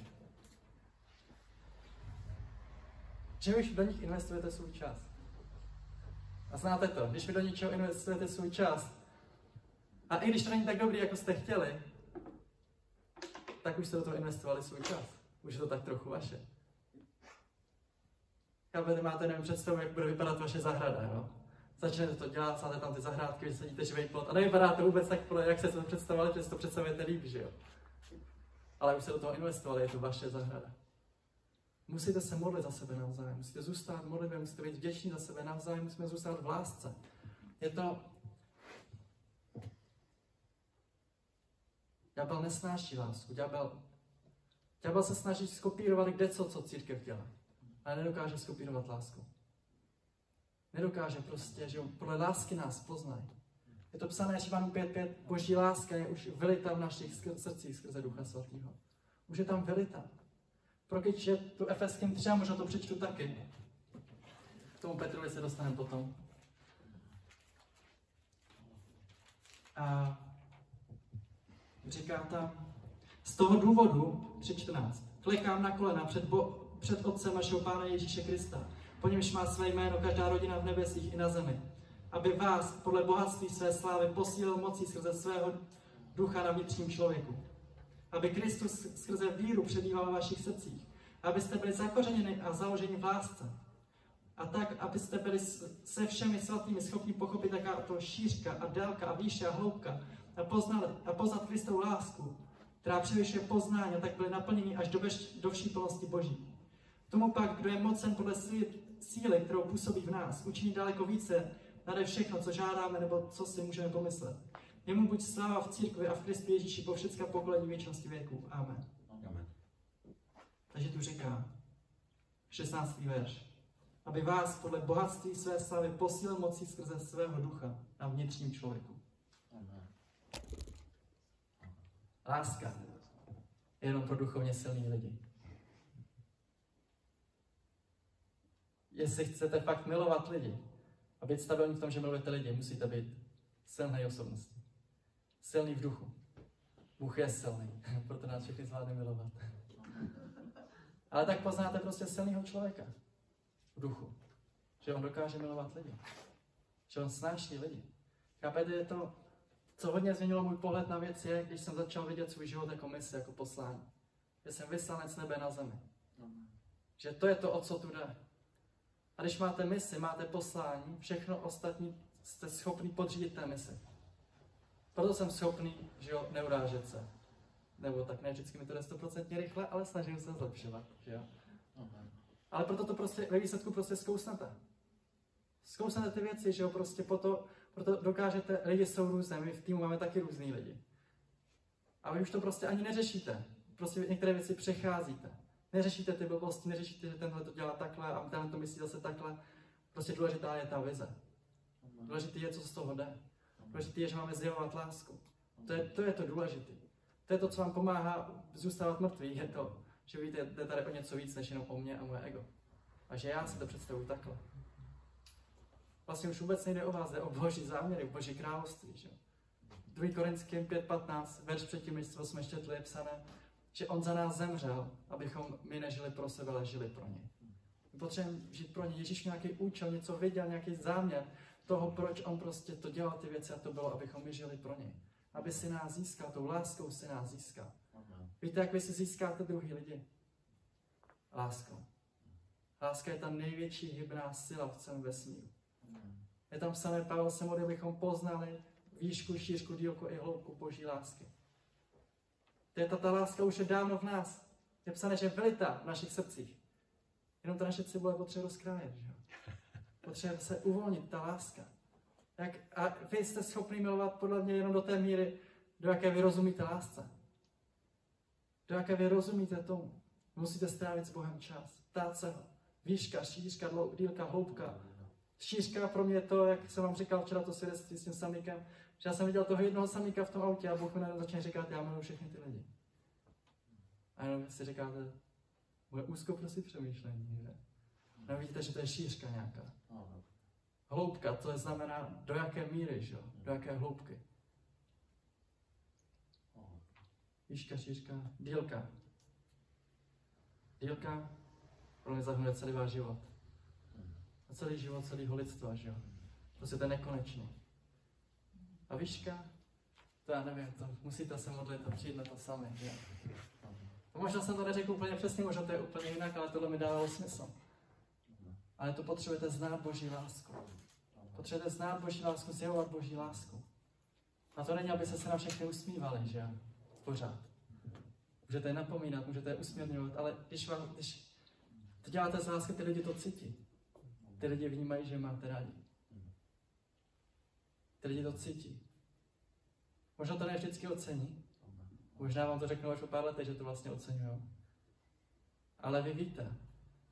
že vy do nich investujete svůj čas. A znáte to, když vy do něčeho investujete svůj čas, a i když to není tak dobrý, jako jste chtěli, tak už jste do toho investovali svůj čas. Už je to tak trochu vaše. Chápete, máte nevím představu, jak bude vypadat vaše zahrada, jo? Začnete to dělat, sáte tam ty zahrádky, vysadíte živý plot a nevypadá to vůbec tak, jak se to představovali, že si to představujete líp, že jo? Ale už se do toho investovali, je to vaše zahrada. Musíte se modlit za sebe navzájem, musíte zůstat v modlitbě, musíte být vděční za sebe navzájem, musíme zůstat v lásce. Je to... Ďábel nesnáší lásku, ďábel Ďábel se snaží skopírovat kde co, co církev dělá. Ale nedokáže skopírovat lásku. Nedokáže prostě, že podle lásky nás poznají. Je to psané Živanu 5.5, boží láska je už vylita v našich srdcích skrze Ducha Svatého. Už je tam vylita. Pokud je tu Efeským třeba, možná to přečtu taky. K tomu Petrovi se dostaneme potom. A říká tam, z toho důvodu, 3.14, klikám na kolena před, bo, před Otcem našeho Pána Ježíše Krista, po němž má své jméno každá rodina v nebesích i na zemi, aby vás podle bohatství své slávy posílil mocí skrze svého ducha na vnitřním člověku. Aby Kristus skrze víru přebýval v vašich srdcích, abyste byli zakořeněni a založeni v lásce. A tak, abyste byli se všemi svatými schopni pochopit, jaká to šířka a délka a výše a hloubka a, poznali, a poznat Kristovou lásku, která převyšuje poznání a tak byly naplněni až do, veš, do vší plnosti Boží. Tomu pak, kdo je mocen podle síly, kterou působí v nás, učiní daleko více nade všechno, co žádáme nebo co si můžeme pomyslet. Jemu buď sláva v církvi a v Kristu Ježíši po všecká pokolení věčnosti věku. Amen. Amen. Takže tu říká, 16. verš. Aby vás podle bohatství své slavy posílil mocí skrze svého ducha na vnitřním člověku. Amen. Láska je jenom pro duchovně silný lidi. Jestli chcete fakt milovat lidi a být stabilní v tom, že milujete lidi, musíte být silné osobnosti. Silný v duchu. Bůh je silný, proto nás všechny zvládne milovat. Ale tak poznáte prostě silného člověka v duchu. Že on dokáže milovat lidi. Že on snáší lidi. Chápete, je to, co hodně změnilo můj pohled na věci, je, když jsem začal vidět svůj život jako misi, jako poslání. Že jsem vyslanec nebe na zemi. Že to je to, o co tu jde. A když máte misi, máte poslání, všechno ostatní jste schopni podřídit té misi. Proto jsem schopný, že jo, neurážet se. Nebo tak ne vždycky mi to jde stoprocentně rychle, ale snažím se zlepšovat, že jo. Ale proto to prostě ve výsledku prostě zkousnete. Zkousnete ty věci, že jo, prostě proto, proto dokážete, lidi jsou různé, my v týmu máme taky různý lidi. A vy už to prostě ani neřešíte. Prostě některé věci přecházíte. Neřešíte ty blbosti, neřešíte, že tenhle to dělá takhle a tenhle to myslí zase takhle. Prostě důležitá je ta vize. Důležitý je, co z toho jde. Důležitý je, že máme zjevovat lásku. To je, to je to důležité. To je to, co vám pomáhá zůstávat mrtvý. Je to, že víte, jde tady o něco víc, než jenom o mě a moje ego. A že já si to představuji takhle. Vlastně už vůbec nejde o vás, jde o boží záměry, o boží království. Že? 2. Korinským 5.15, verš předtím, než jsme četli, je psané, že on za nás zemřel, abychom my nežili pro sebe, ale žili pro něj. My potřebujeme žít pro něj. Ježíš nějaký účel, něco viděl, nějaký záměr toho, proč on prostě to dělal ty věci a to bylo, abychom my žili pro něj. Aby si nás získal, tou láskou si nás získal. Víte, jak vy si získáte druhý lidi? Láskou. Láska je ta největší hybná síla v celém vesmíru. Je tam samé Pavel se modlil, abychom poznali výšku, šířku, dílku i hloubku Boží lásky. To je ta, láska už je dávno v nás. Je psané, že je velita v našich srdcích. Jenom ta naše cibule potřebuje rozkrájet. Že? Potřebuje se uvolnit, ta láska. Jak, a vy jste schopni milovat podle mě jenom do té míry, do jaké vy rozumíte lásce. Do jaké vy rozumíte tomu. Musíte strávit s Bohem čas. Ptát se ho. Výška, šířka, dílka, hloubka. Šířka pro mě to, jak jsem vám říkal včera to svědectví s tím samíkem, že já jsem viděl toho jednoho samíka v tom autě a Bůh mi začne říkat, já miluji všechny ty lidi. A jenom si říkáte, bude úzkoprostý přemýšlení, že? No vidíte, že to je šířka nějaká. Hloubka, to je znamená do jaké míry, že? do jaké hloubky. Výška, šířka, dílka. Dílka pro mě zahrnuje celý váš život. Celý život, celý lidstva, že jo? Prostě to je nekonečný. A výška, to já nevím, to musíte se modlit a přijít na to sami, že? A možná jsem to neřekl úplně přesně, možná to je úplně jinak, ale tohle mi dávalo smysl. Ale to potřebujete znát Boží lásku. Potřebujete znát Boží lásku, zjevovat Boží lásku. A to není, aby se se na všechny usmívali, že Pořád. Můžete je napomínat, můžete je usměrňovat, ale když, vám, když to děláte z lásky, ty lidi to cítí. Ty lidi vnímají, že máte rádi. Ty lidi to cítí. Možná to ne vždycky ocení. Možná vám to řeknu až o pár letech, že to vlastně oceňují. Ale vy víte.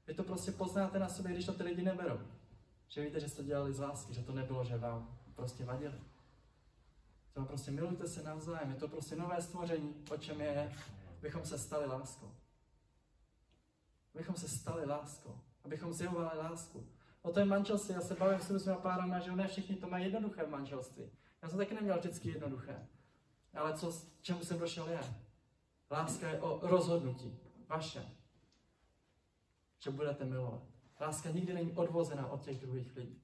Vy to prostě poznáte na sobě, když to ty lidi neberou. Že víte, že jste dělali z lásky, že to nebylo, že vám prostě vadili. To prostě milujte se navzájem. Je to prostě nové stvoření, o čem je, bychom se stali láskou. Abychom se stali láskou. Abychom zjevovali lásku. O tom manželství, já se bavím s různými párama, že ne všichni to mají jednoduché v manželství. Já jsem taky neměl vždycky jednoduché. Ale co, čemu jsem došel je? Láska je o rozhodnutí. Vaše. Že budete milovat. Láska nikdy není odvozená od těch druhých lidí.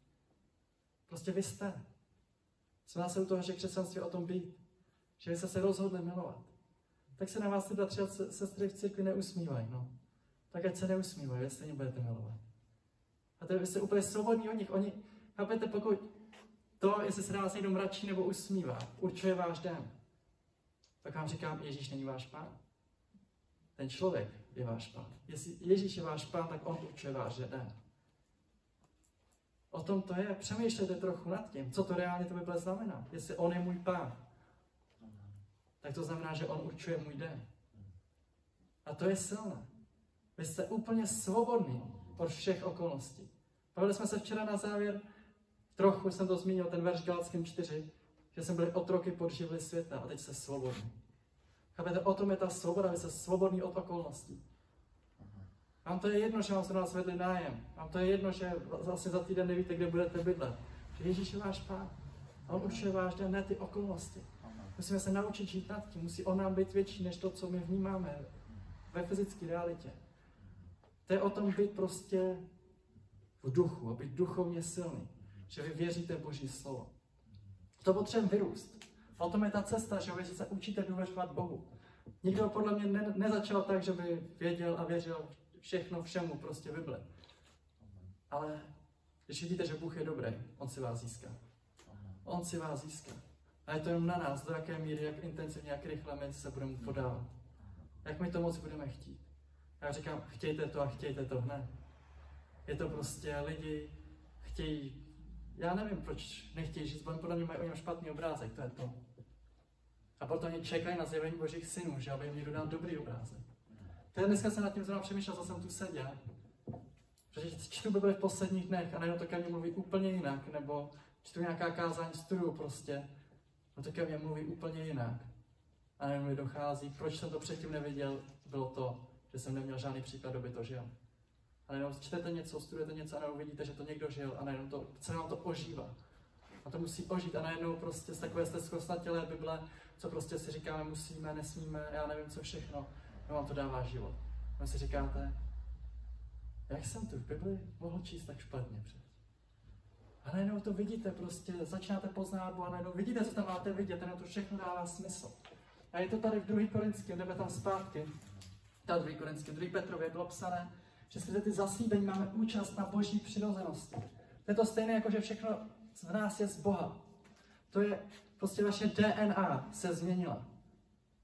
Prostě vy jste. Jsme se u toho, že křesťanství o tom být. Že vy jste se rozhodli milovat. Tak se na vás ty bratři a sestry v církvi neusmívají. No. Tak ať se neusmívají, jestli stejně budete milovat. A to je jste úplně svobodní od nich. Oni, chápete, pokud to, jestli se na vás někdo mračí nebo usmívá, určuje váš den, tak vám říkám, Ježíš není váš pán. Ten člověk je váš pán. Jestli Ježíš je váš pán, tak on určuje váš den. O tom to je. Přemýšlejte trochu nad tím, co to reálně to Bible znamená. Jestli on je můj pán, tak to znamená, že on určuje můj den. A to je silné. Vy jste úplně svobodný od všech okolností. Bavili jsme se včera na závěr, trochu jsem to zmínil, ten verš Galackým 4, že jsme byli otroky pod živly světa a teď jste svobodní. Chápete, o tom je ta svoboda, vy jste svobodní od okolností. Vám to je jedno, že vám se nás vedli nájem. Vám to je jedno, že vlastně za týden nevíte, kde budete bydlet. Že Ježíš je váš pán. A on určuje váš den, ne ty okolnosti. Musíme se naučit žít nad tím. Musí on nám být větší, než to, co my vnímáme ve fyzické realitě. To je o tom být prostě v duchu a být duchovně silný. Že vy věříte Boží slovo. To potřebujeme vyrůst. A o tom je ta cesta, že vy se učíte důvěřovat Bohu. Nikdo podle mě ne, nezačal tak, že by věděl a věřil všechno všemu, prostě Bible. Ale když vidíte, že Bůh je dobrý, On si vás získá. On si vás získá. A je to jenom na nás, do jaké míry, jak intenzivně, jak rychle my se budeme podávat. Jak my to moc budeme chtít. Já říkám, chtějte to a chtějte to hned. Je to prostě, lidi chtějí, já nevím, proč nechtějí žít, podle mě mají o něm špatný obrázek, to je to. A proto oni čekají na zjevení božích synů, že aby jim někdo dal dobrý obrázek. To je dneska jsem nad tím zrovna přemýšlel, co jsem tu seděl. Protože čtu Bibli v posledních dnech a najednou to ke mně mluví úplně jinak, nebo čtu nějaká kázání, studuju prostě, no to ke mně mluví úplně jinak. A najednou mi dochází, proč jsem to předtím neviděl, bylo to, že jsem neměl žádný příklad, doby to žil. A najednou čtete něco, studujete něco a najednou vidíte, že to někdo žil a najednou to, celé vám to ožívá. A to musí ožít a najednou prostě z takové jste zkostnatělé Bible, co prostě si říkáme, musíme, nesmíme, já nevím co všechno, no vám to dává život. A si říkáte, jak jsem tu v Bibli mohl číst tak špatně před. A najednou to vidíte, prostě začínáte poznat a najednou vidíte, co tam máte vidět, a to všechno dává smysl. A je to tady v 2. Korinském, jdeme tam zpátky. Ta 2. Korinském, 2. Petrově bylo psané, že skrze ty zasíbení máme účast na boží přirozenosti. To je to stejné, jako že všechno v nás je z Boha. To je prostě vaše DNA se změnila.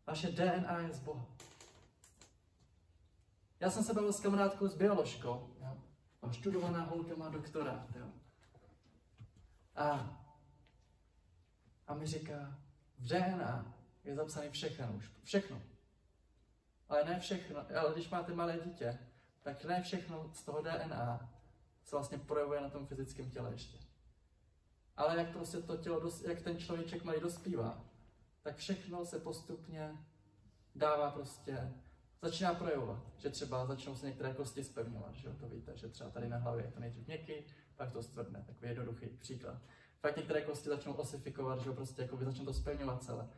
Vaše DNA je z Boha. Já jsem se bavil s kamarádkou s bioložkou. Jo? Študovaná holka má doktorát. Jo? A, a mi říká, v DNA je zapsané všechno už. Všechno. Ale ne všechno. Ale když máte malé dítě, tak ne všechno z toho DNA se vlastně projevuje na tom fyzickém těle ještě. Ale jak prostě to tělo, jak ten člověček malý dospívá, tak všechno se postupně dává prostě, začíná projevovat. Že třeba začnou se některé kosti spevňovat, že to víte, že třeba tady na hlavě je to nejdřív měkký, pak to stvrdne, takový jednoduchý příklad. Pak některé kosti začnou osifikovat, že prostě jako začnou to spevňovat celé.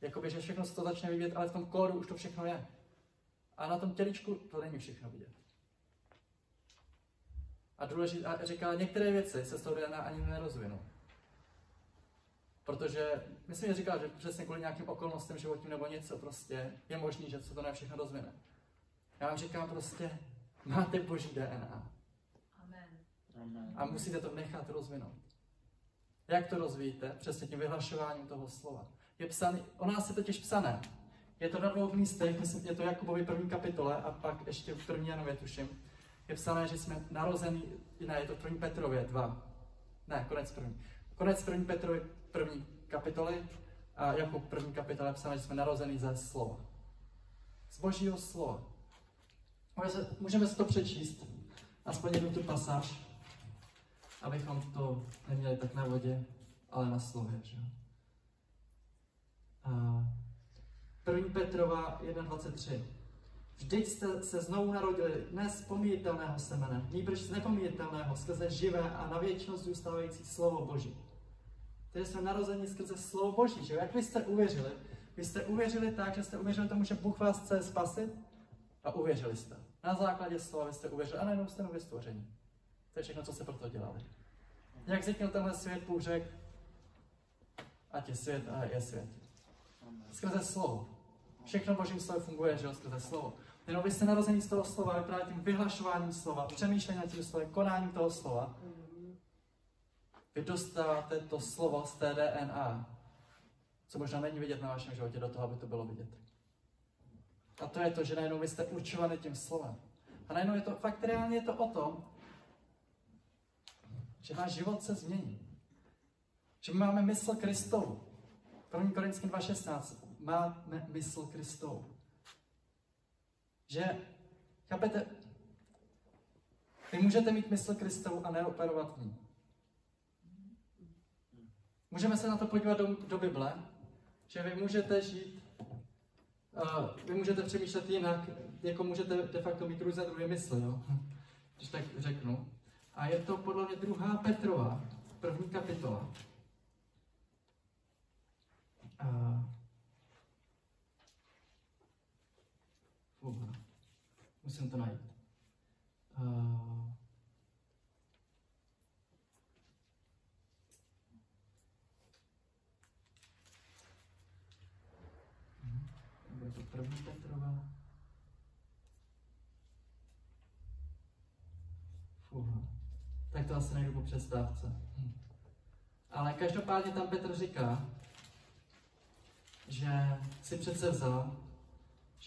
Jakoby, že všechno se to začne vidět, ale v tom kódu už to všechno je. A na tom těličku to není všechno vidět. A, důležit, a říká, některé věci se z toho DNA ani nerozvinou. Protože, myslím, že říkal, že přesně kvůli nějakým okolnostem životním nebo něco prostě je možný, že se to ne všechno rozvine. Já vám říkám prostě, máte boží DNA. Amen. A musíte to nechat rozvinout. Jak to rozvíjíte? Přesně tím vyhlašováním toho slova. Je psaný, o nás je totiž psané. Je to na dvou místech, myslím, je to Jakubovi první kapitole a pak ještě v první Janově tuším. Je psané, že jsme narození, ne, je to v první Petrově 2. Ne, konec první. Konec první Petrově první kapitoly a jako první kapitola je psané, že jsme narození ze slova. Z božího slova. Můžeme si to přečíst, aspoň jednu tu pasáž, abychom to neměli tak na vodě, ale na slově. Že? A 1. Petrova 1.23. Vždyť jste se znovu narodili dnes pomíjitelného semene, nýbrž z nepomíjitelného, skrze živé a na věčnost zůstávající slovo Boží. Tedy jsme narozeni skrze slovo Boží, že Jak vy jste uvěřili? Vy jste uvěřili tak, že jste uvěřili tomu, že Bůh vás chce spasit a uvěřili jste. Na základě slova jste uvěřili a najednou jste nově stvoření. To je všechno, co jste proto dělali. Jak vznikl tenhle svět, Bůh řekl, ať je svět a je svět. Skrze slovo. Všechno Božím slovem funguje, že skrze slovo. Jenom vy jste narození z toho slova, vy právě tím vyhlašováním slova, přemýšlením nad tím slovem, konáním toho slova, vy dostáváte to slovo z té DNA, co možná není vidět na vašem životě do toho, aby to bylo vidět. A to je to, že najednou vy jste určovaný tím slovem. A najednou je to, fakt reálně je to o tom, že náš život se změní. Že my máme mysl Kristovu. 1. Korinským 2.16. Máme mysl Kristovu. Že, chápete, vy můžete mít mysl Kristovu a neoperovat v ní. Můžeme se na to podívat do, do Bible, že vy můžete žít, uh, vy můžete přemýšlet jinak, jako můžete de facto mít různé druhé mysli, jo? když tak řeknu. A je to podle mě druhá Petrova, první kapitola. Uh, musím to najít. Uh, je to první Petrova. Fuha. Tak to asi najdu po přestávce. Hm. Ale každopádně tam Petr říká, že si přece vzal,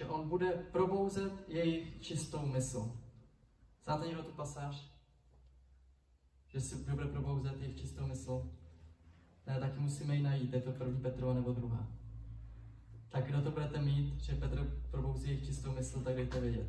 že on bude probouzet jejich čistou mysl. Znáte někdo tu pasáž? Že si bude probouzet jejich čistou mysl? Ne, taky musíme ji najít, je to první Petrova nebo druhá tak kdo to budete mít, že Petr probouzí jejich čistou mysl, tak dejte vědět.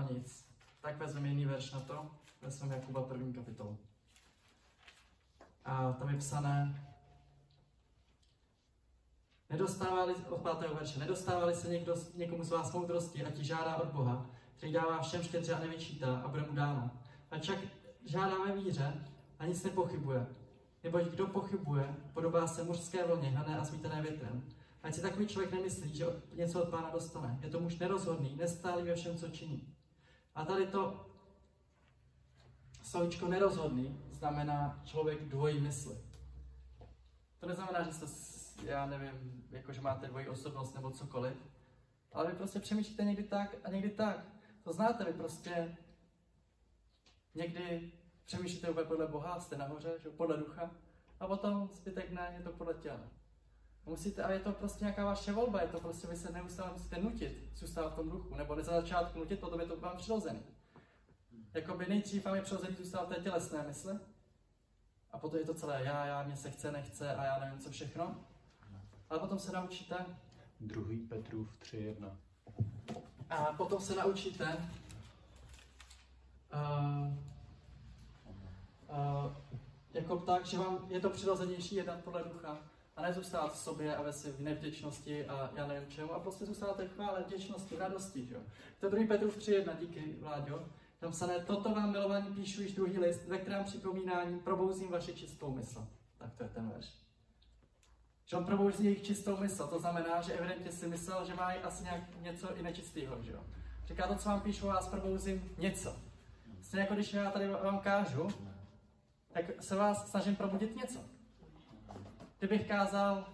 No nic, tak vezmeme jiný verš na to, vezmeme Jakuba první kapitolu. A tam je psané, Nedostávali, od pátého verše, nedostávali se někdo, někomu z vás moudrosti a ti žádá od Boha, který dává všem štědře a nevyčítá a bude mu dáno. A čak žádá ve víře a nic nepochybuje. Neboť kdo pochybuje, podobá se mužské vlně, hnané a zmítané větrem. Ať si takový člověk nemyslí, že něco od pána dostane. Je to muž nerozhodný, nestálý ve všem, co činí. A tady to slovíčko nerozhodný znamená člověk dvojí mysli. To neznamená, že jste, já nevím, jako že máte dvojí osobnost nebo cokoliv, ale vy prostě přemýšlíte někdy tak a někdy tak. To znáte, vy prostě někdy přemýšlíte úplně podle Boha, jste nahoře, že podle ducha, a potom zbytek ne, je to podle těla. Musíte, a je to prostě nějaká vaše volba, je to prostě, vy se neustále musíte nutit zůstávat v tom duchu, nebo ne za začátku nutit, potom je to vám přirozený. Jakoby nejdřív vám je přirozený zůstávat v té tělesné mysli, a potom je to celé já, já, mě se chce, nechce a já nevím co všechno. Ale potom se naučíte. Druhý Petrův 3.1. A potom se naučíte uh, uh, jako tak, že vám je to přirozenější jednat podle ducha a nezůstat v sobě a ve v nevděčnosti a já nevím čemu a prostě zůstáváte v chvále, vděčnosti, radosti. Že? To je druhý Petrův 3.1, díky Vláďo. Tam psané, toto vám milovaní píšu již druhý list, ve kterém připomínání probouzím vaši čistou mysl. Tak to je ten verš. Že on probouzí jejich čistou mysl, to znamená, že evidentně si myslel, že mají asi nějak něco i nečistého, že jo. Říká to, co vám píšu, vás probouzím něco. Stejně jako když já tady vám kážu, tak se vás snažím probudit něco. Kdybych kázal,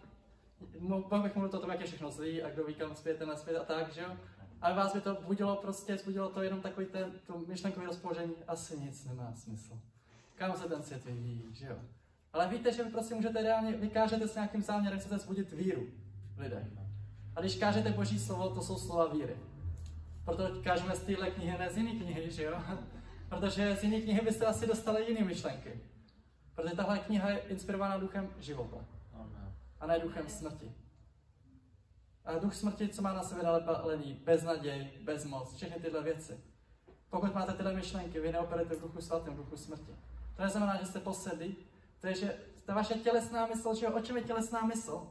mohl bych mluvit o tom, jak je všechno zlý a kdo ví, kam zpět svět a tak, že jo ale vás by to budilo prostě, zbudilo to jenom takový ten, to myšlenkové rozpoložení, asi nic nemá smysl. Kam se ten svět vyvíjí, že jo? Ale víte, že vy prostě můžete reálně, vy kážete s nějakým záměrem, chcete zbudit víru v lidech. A když kážete Boží slovo, to jsou slova víry. Proto kážeme z téhle knihy, ne z jiné knihy, že jo? Protože z jiné knihy byste asi dostali jiné myšlenky. Protože tahle kniha je inspirována duchem života. Ne duchem smrti. A duch smrti, co má na sebe nalepený, beznaděj, bezmoc, všechny tyhle věci. Pokud máte tyhle myšlenky, vy neoperujete v duchu svatém, v duchu smrti. To neznamená, že jste posedlí, to je, že ta vaše tělesná mysl, že o čem je tělesná mysl?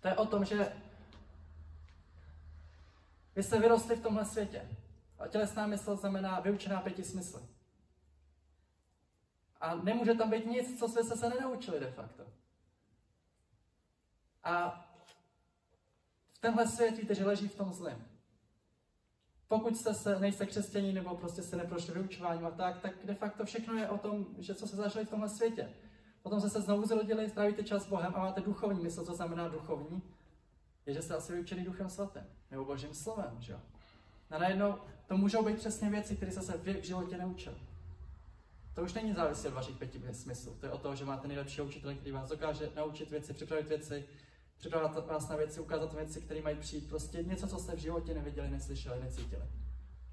To je o tom, že vy jste vyrostli v tomhle světě. A tělesná mysl znamená vyučená pěti smysly. A nemůže tam být nic, co jsme se nenaučili de facto. A v tenhle svět víte, že leží v tom zlém. Pokud jste se, nejste křesťaní nebo prostě jste neprošli vyučováním a tak, tak de facto všechno je o tom, že co se zažili v tomhle světě. Potom jste se znovu zrodili, strávíte čas s Bohem a máte duchovní mysl, co znamená duchovní, je, že jste asi vyučený duchem svatým, nebo božím slovem, že jo. A najednou to můžou být přesně věci, které jste se v životě neučil. To už není závislé od vašich pěti smyslů. To je o toho, že máte nejlepší učitele, který vás dokáže naučit věci, připravit věci, připravit vás na věci, ukázat věci, které mají přijít. Prostě něco, co jste v životě neviděli, neslyšeli, necítili.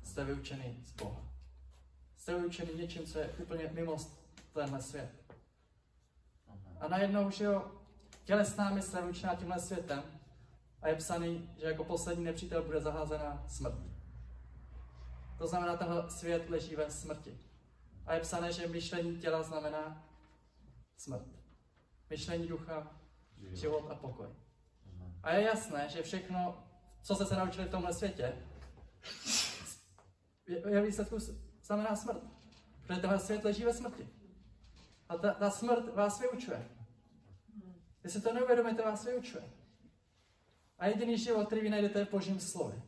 Jste vyučený z Boha. Jste vyučený něčím, co je úplně mimo tenhle svět. A najednou, že jo, tělesná mysl je vyučená tímhle světem a je psaný, že jako poslední nepřítel bude zaházená smrt. To znamená, tenhle svět leží ve smrti. A je psané, že myšlení těla znamená smrt. Myšlení ducha, život a pokoj. A je jasné, že všechno, co jste se naučili v tomhle světě, je výsledku znamená smrt. Protože tenhle svět leží ve smrti. A ta, ta smrt vás vyučuje. Si to neuvědomíte, vás vyučuje. A jediný život, který vy najdete, je Božím slově.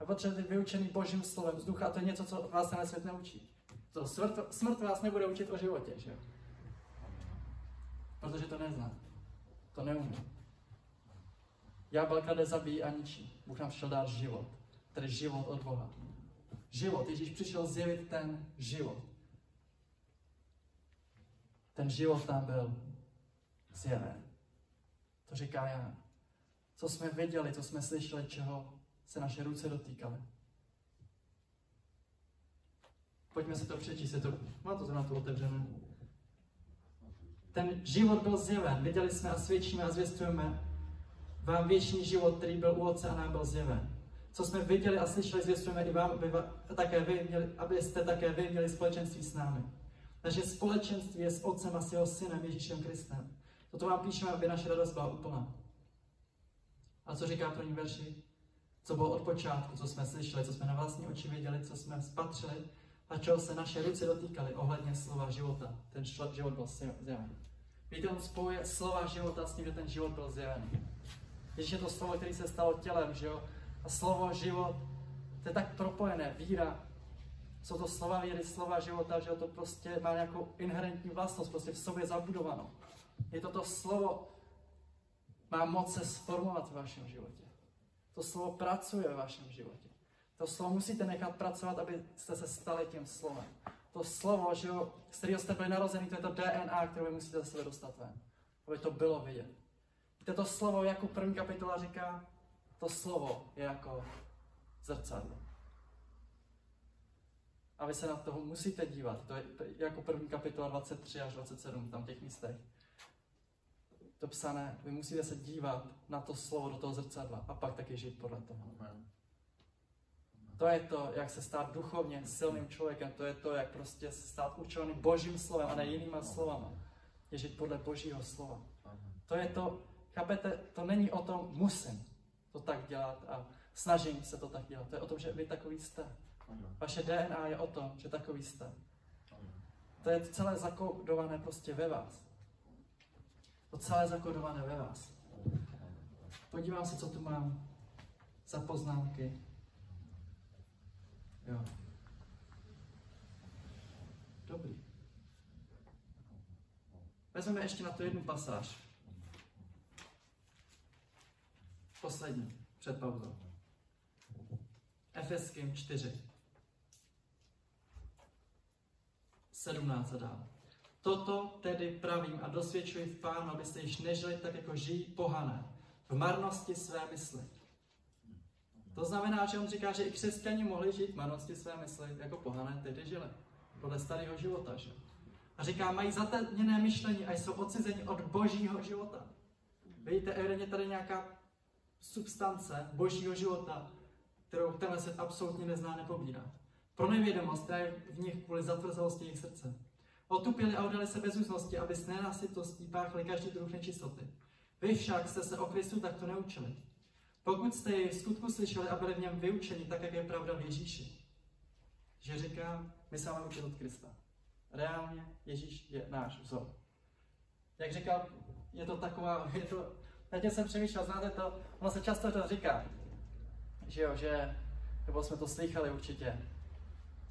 A potřebujete vyučený Božím slovem z ducha, a to je něco, co vás tenhle svět neučí. To smrt, smrt vás nebude učit o životě, že jo? Protože to nezná. To neumí. Ďábel krade zabíjí a ničí. Bůh nám přišel dát život. Tedy život od Boha. Život. Ježíš přišel zjevit ten život. Ten život tam byl zjeven. To říká Jan. Co jsme viděli, co jsme slyšeli, čeho se naše ruce dotýkaly. Pojďme si to přečíst, je to, má to na to otevřené. Ten život byl zjeven, viděli jsme a svědčíme a zvěstujeme vám věčný život, který byl u Otce a nám byl zjeven. Co jsme viděli a slyšeli, zvěstujeme i vám, aby, také vy měli, abyste také vy měli společenství s námi. Naše společenství je s Otcem a s jeho synem Ježíšem Kristem. Toto vám píšeme, aby naše radost byla úplná. A co říká první verši? Co bylo od počátku, co jsme slyšeli, co jsme na vlastní oči viděli, co jsme spatřili, a čeho se naše ruce dotýkaly ohledně slova života. Ten život byl zjeven. Víte, on spojuje slova života s tím, že ten život byl zjeven. Ježíš je to slovo, který se stalo tělem, že jo? A slovo život, to je tak propojené. Víra, jsou to slova víry, slova života, že jo? To prostě má nějakou inherentní vlastnost, prostě v sobě zabudovanou. Je to to slovo, má moc se sformovat v vašem životě. To slovo pracuje v vašem životě. To slovo musíte nechat pracovat, abyste se stali tím slovem. To slovo, že jo, z kterého jste byli narození, to je to DNA, které vy musíte ze sebe dostat ven. Aby to bylo vidět. Víte, to slovo, jako první kapitola říká, to slovo je jako zrcadlo. A vy se na toho musíte dívat. To je jako první kapitola 23 až 27, tam těch místech. To psané, vy musíte se dívat na to slovo do toho zrcadla a pak taky žít podle toho. Amen. To je to, jak se stát duchovně silným člověkem. To je to, jak prostě se stát učený božím slovem a ne jinýma slovama. Je žít podle božího slova. To je to, chápete, to není o tom musím to tak dělat a snažím se to tak dělat. To je o tom, že vy takový jste. Vaše DNA je o tom, že takový jste. To je celé zakodované prostě ve vás. To celé zakodované ve vás. Podívám se, co tu mám za poznámky. Jo. Dobrý. Vezmeme ještě na to jednu pasáž. Poslední, před pauzou. Efeským 4. 17 a dál. Toto tedy pravím a dosvědčuji v Pánu, abyste již nežili tak, jako žijí pohané, v marnosti své mysli. To znamená, že on říká, že i křesťani mohli žít marnosti své mysli jako pohané tedy žili. Podle starého života, že? A říká, mají zatemněné myšlení a jsou odcizeni od božího života. Vidíte, evidentně tady nějaká substance božího života, kterou tenhle svět absolutně nezná, nepobírá. Pro nevědomost, která je v nich kvůli zatvrzelosti jejich srdce. Otupili a udali se bezúznosti, aby s nenasytostí páchli každý druh nečistoty. Vy však jste se o Kristu takto neučili. Pokud jste jej v skutku slyšeli a byli v něm vyučeni, tak jak je pravda v Ježíši. Že říká, my se máme učit od Krista. Reálně Ježíš je náš vzor. Jak říkal, je to taková, je to, já jsem přemýšlel, znáte to, ono se často to říká, že jo, že, nebo jsme to slychali určitě,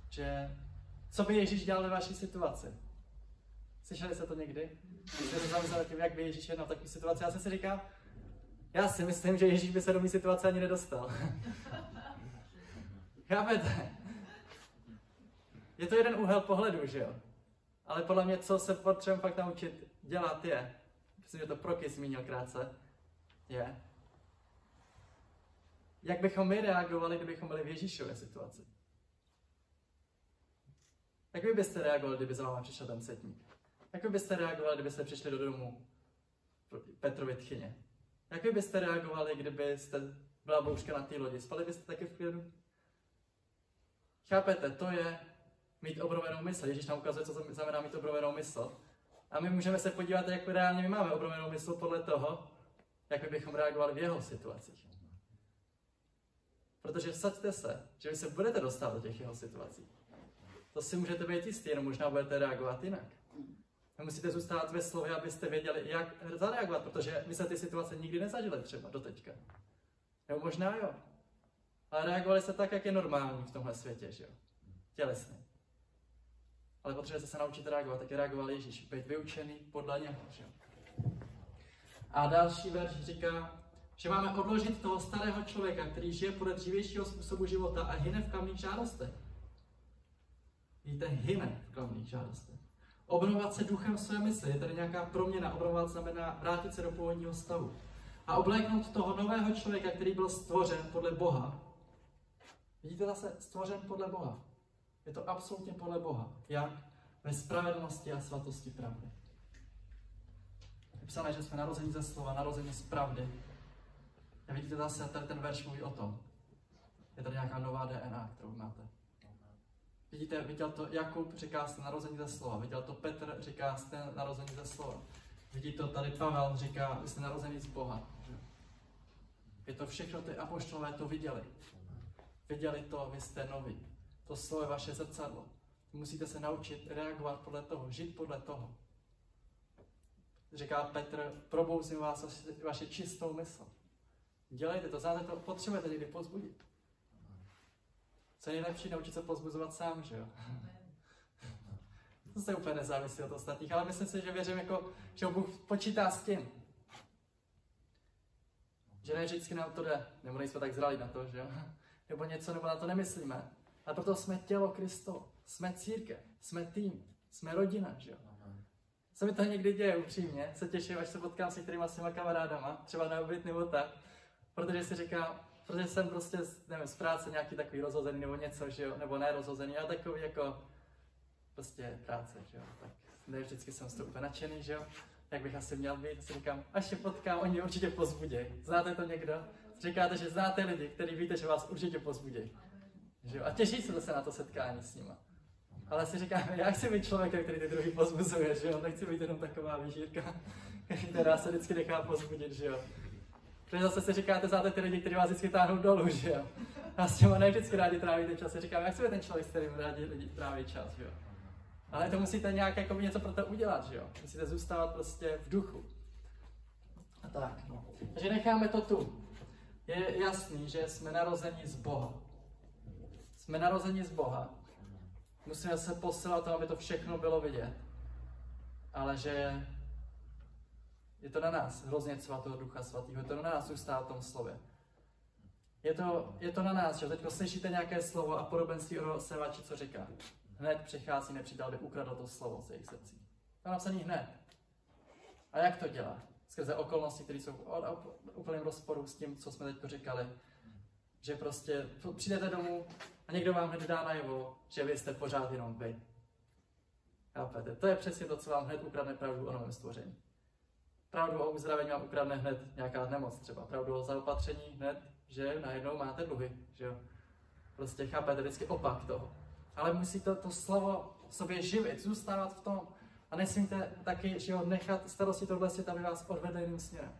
že co by Ježíš dělal ve vaší situaci? Slyšeli jste to někdy? Jste to zamysleli tím, jak by Ježíš jednal v takové situaci? Já jsem si říkal, já si myslím, že Ježíš by se do mé situace ani nedostal. Chápete? Je to jeden úhel pohledu, že jo? Ale podle mě, co se potřebujeme fakt naučit dělat je, myslím, že to Proky zmínil krátce, je, jak bychom my reagovali, kdybychom byli v Ježíšové situaci. Jak vy byste reagovali, kdyby za váma přišel ten setník? Jak vy byste reagovali, kdybyste přišli do domu Petrovi tchyně? Jak vy byste reagovali, kdybyste byla bouřka na té lodi? Spali byste taky v klidu? Chápete, to je mít obrovenou mysl. Ježíš nám ukazuje, co znamená mít obrovenou mysl. A my můžeme se podívat, jak reálně my máme obrovenou mysl podle toho, jak my bychom reagovali v jeho situacích. Protože vsaďte se, že vy se budete dostat do těch jeho situací. To si můžete být jistý, jenom možná budete reagovat jinak. Musíte zůstat ve slově, abyste věděli, jak zareagovat, protože my se ty situace nikdy nezažili třeba do teďka. Nebo možná jo. Ale reagovali se tak, jak je normální v tomhle světě, že jo? Tělesně. Ale potřebujete se naučit reagovat, tak je reagoval Ježíš. Být vyučený podle něho, že jo? A další verš říká, že máme odložit toho starého člověka, který žije podle dřívějšího způsobu života a hyne v kamných žádostech. Víte, hyne v kamných žádostech. Obnovovat se duchem své mysli, je tady nějaká proměna. Obnovovat znamená vrátit se do původního stavu. A obléknout toho nového člověka, který byl stvořen podle Boha. Vidíte zase, stvořen podle Boha. Je to absolutně podle Boha. Jak? Ve spravedlnosti a svatosti pravdy. Je psané, že jsme narození ze slova, narození z pravdy. A vidíte zase, tady ten verš mluví o tom. Je tady nějaká nová DNA, kterou máte. Vidíte, viděl to Jakub, říká jste narození ze slova. Viděl to Petr, říká jste narození ze slova. Vidí to tady Pavel, říká, vy jste narození z Boha. Je to všechno, ty apoštolové to viděli. Viděli to, vy jste noví. To slovo je vaše zrcadlo. Musíte se naučit reagovat podle toho, žít podle toho. Říká Petr, probouzím vás vaše čistou mysl. Dělejte to, znáte to, potřebujete někdy pozbudit. Co je nejlepší, naučit se pozbuzovat sám, že jo? To se úplně nezávisí od ostatních, ale myslím si, že věřím, jako, že Bůh počítá s tím. Že ne vždycky nám to jde, nebo nejsme tak zralí na to, že jo? Nebo něco, nebo na to nemyslíme. A proto jsme tělo Kristo, jsme církev, jsme tým, jsme rodina, že jo? Se mi to někdy děje, upřímně, se těším, až se potkám s některýma svýma kamarádama, třeba na oběd nebo tak, protože si říkám, protože jsem prostě, nevím, z práce nějaký takový rozhozený nebo něco, že jo, nebo nerozhozený, ale takový jako prostě práce, že jo, tak ne vždycky jsem z toho úplně nadšený, že jo, jak bych asi měl být, si říkám, až se potkám, oni určitě pozbudějí. Znáte to někdo? Říkáte, že znáte lidi, kteří víte, že vás určitě pozbudějí. Že jo? A těší se zase na to setkání s nimi. Ale si říkám, já chci být člověk, který ty druhý pozbuzuje, že jo? Nechci být jenom taková vyžírka, která se vždycky nechá pozbudit, že jo? Protože zase si říkáte, znáte ty lidi, kteří vás vždycky táhnou dolů, že jo? A s těma ne vždycky rádi trávíte čas. Já říkám, jak se ten člověk, s kterým rádi lidi tráví čas, že jo? Ale to musíte nějak jako něco pro to udělat, že jo? Musíte zůstávat prostě v duchu. A tak, no. Takže necháme to tu. Je jasný, že jsme narozeni z Boha. Jsme narozeni z Boha. Musíme se posilat to, aby to všechno bylo vidět. Ale že je to na nás, hrozně svatého Ducha Svatého, je to na nás zůstát v tom slově. Je to, je to na nás, že teď slyšíte nějaké slovo a podobenství o sevači, co říká. Hned přichází nepřítel, aby ukradl to slovo z jejich srdcí. To napsaný hned. A jak to dělá? Skrze okolnosti, které jsou v úplném rozporu s tím, co jsme teď říkali. Že prostě přijdete domů a někdo vám hned dá najevo, že vy jste pořád jenom vy. Chápete? To je přesně to, co vám hned ukradne pravdu o novém stvoření. Pravdu o uzdravení vám ukradne hned nějaká nemoc třeba. Pravdu o zaopatření hned, že najednou máte dluhy, že jo. Prostě chápete vždycky opak toho. Ale musí to, slovo sobě živit, zůstávat v tom. A nesmíte taky, že jo, nechat starosti tohle světa, aby vás odvedli jiným směrem.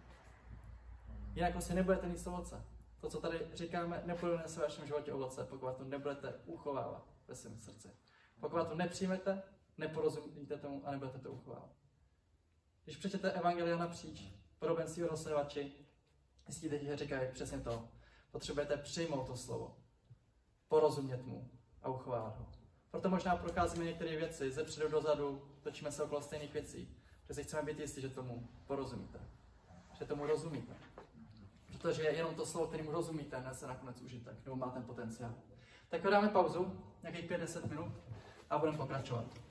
Jinak prostě nebudete mít ovoce. To, co tady říkáme, nebude se v vašem životě ovoce, pokud to nebudete uchovávat ve svém srdci. Pokud to nepřijmete, neporozumíte tomu a nebudete to uchovávat. Když přečtete Evangelia napříč, podobenství o rozsevači, zjistíte, že říkají přesně to. Potřebujete přijmout to slovo, porozumět mu a uchovávat ho. Proto možná procházíme některé věci ze předu dozadu, točíme se okolo stejných věcí, protože si chceme být jistí, že tomu porozumíte, že tomu rozumíte. Protože jenom to slovo, kterým rozumíte, nese nakonec užitek, nebo má ten potenciál. Tak dáme pauzu, nějakých 5-10 minut a budeme pokračovat.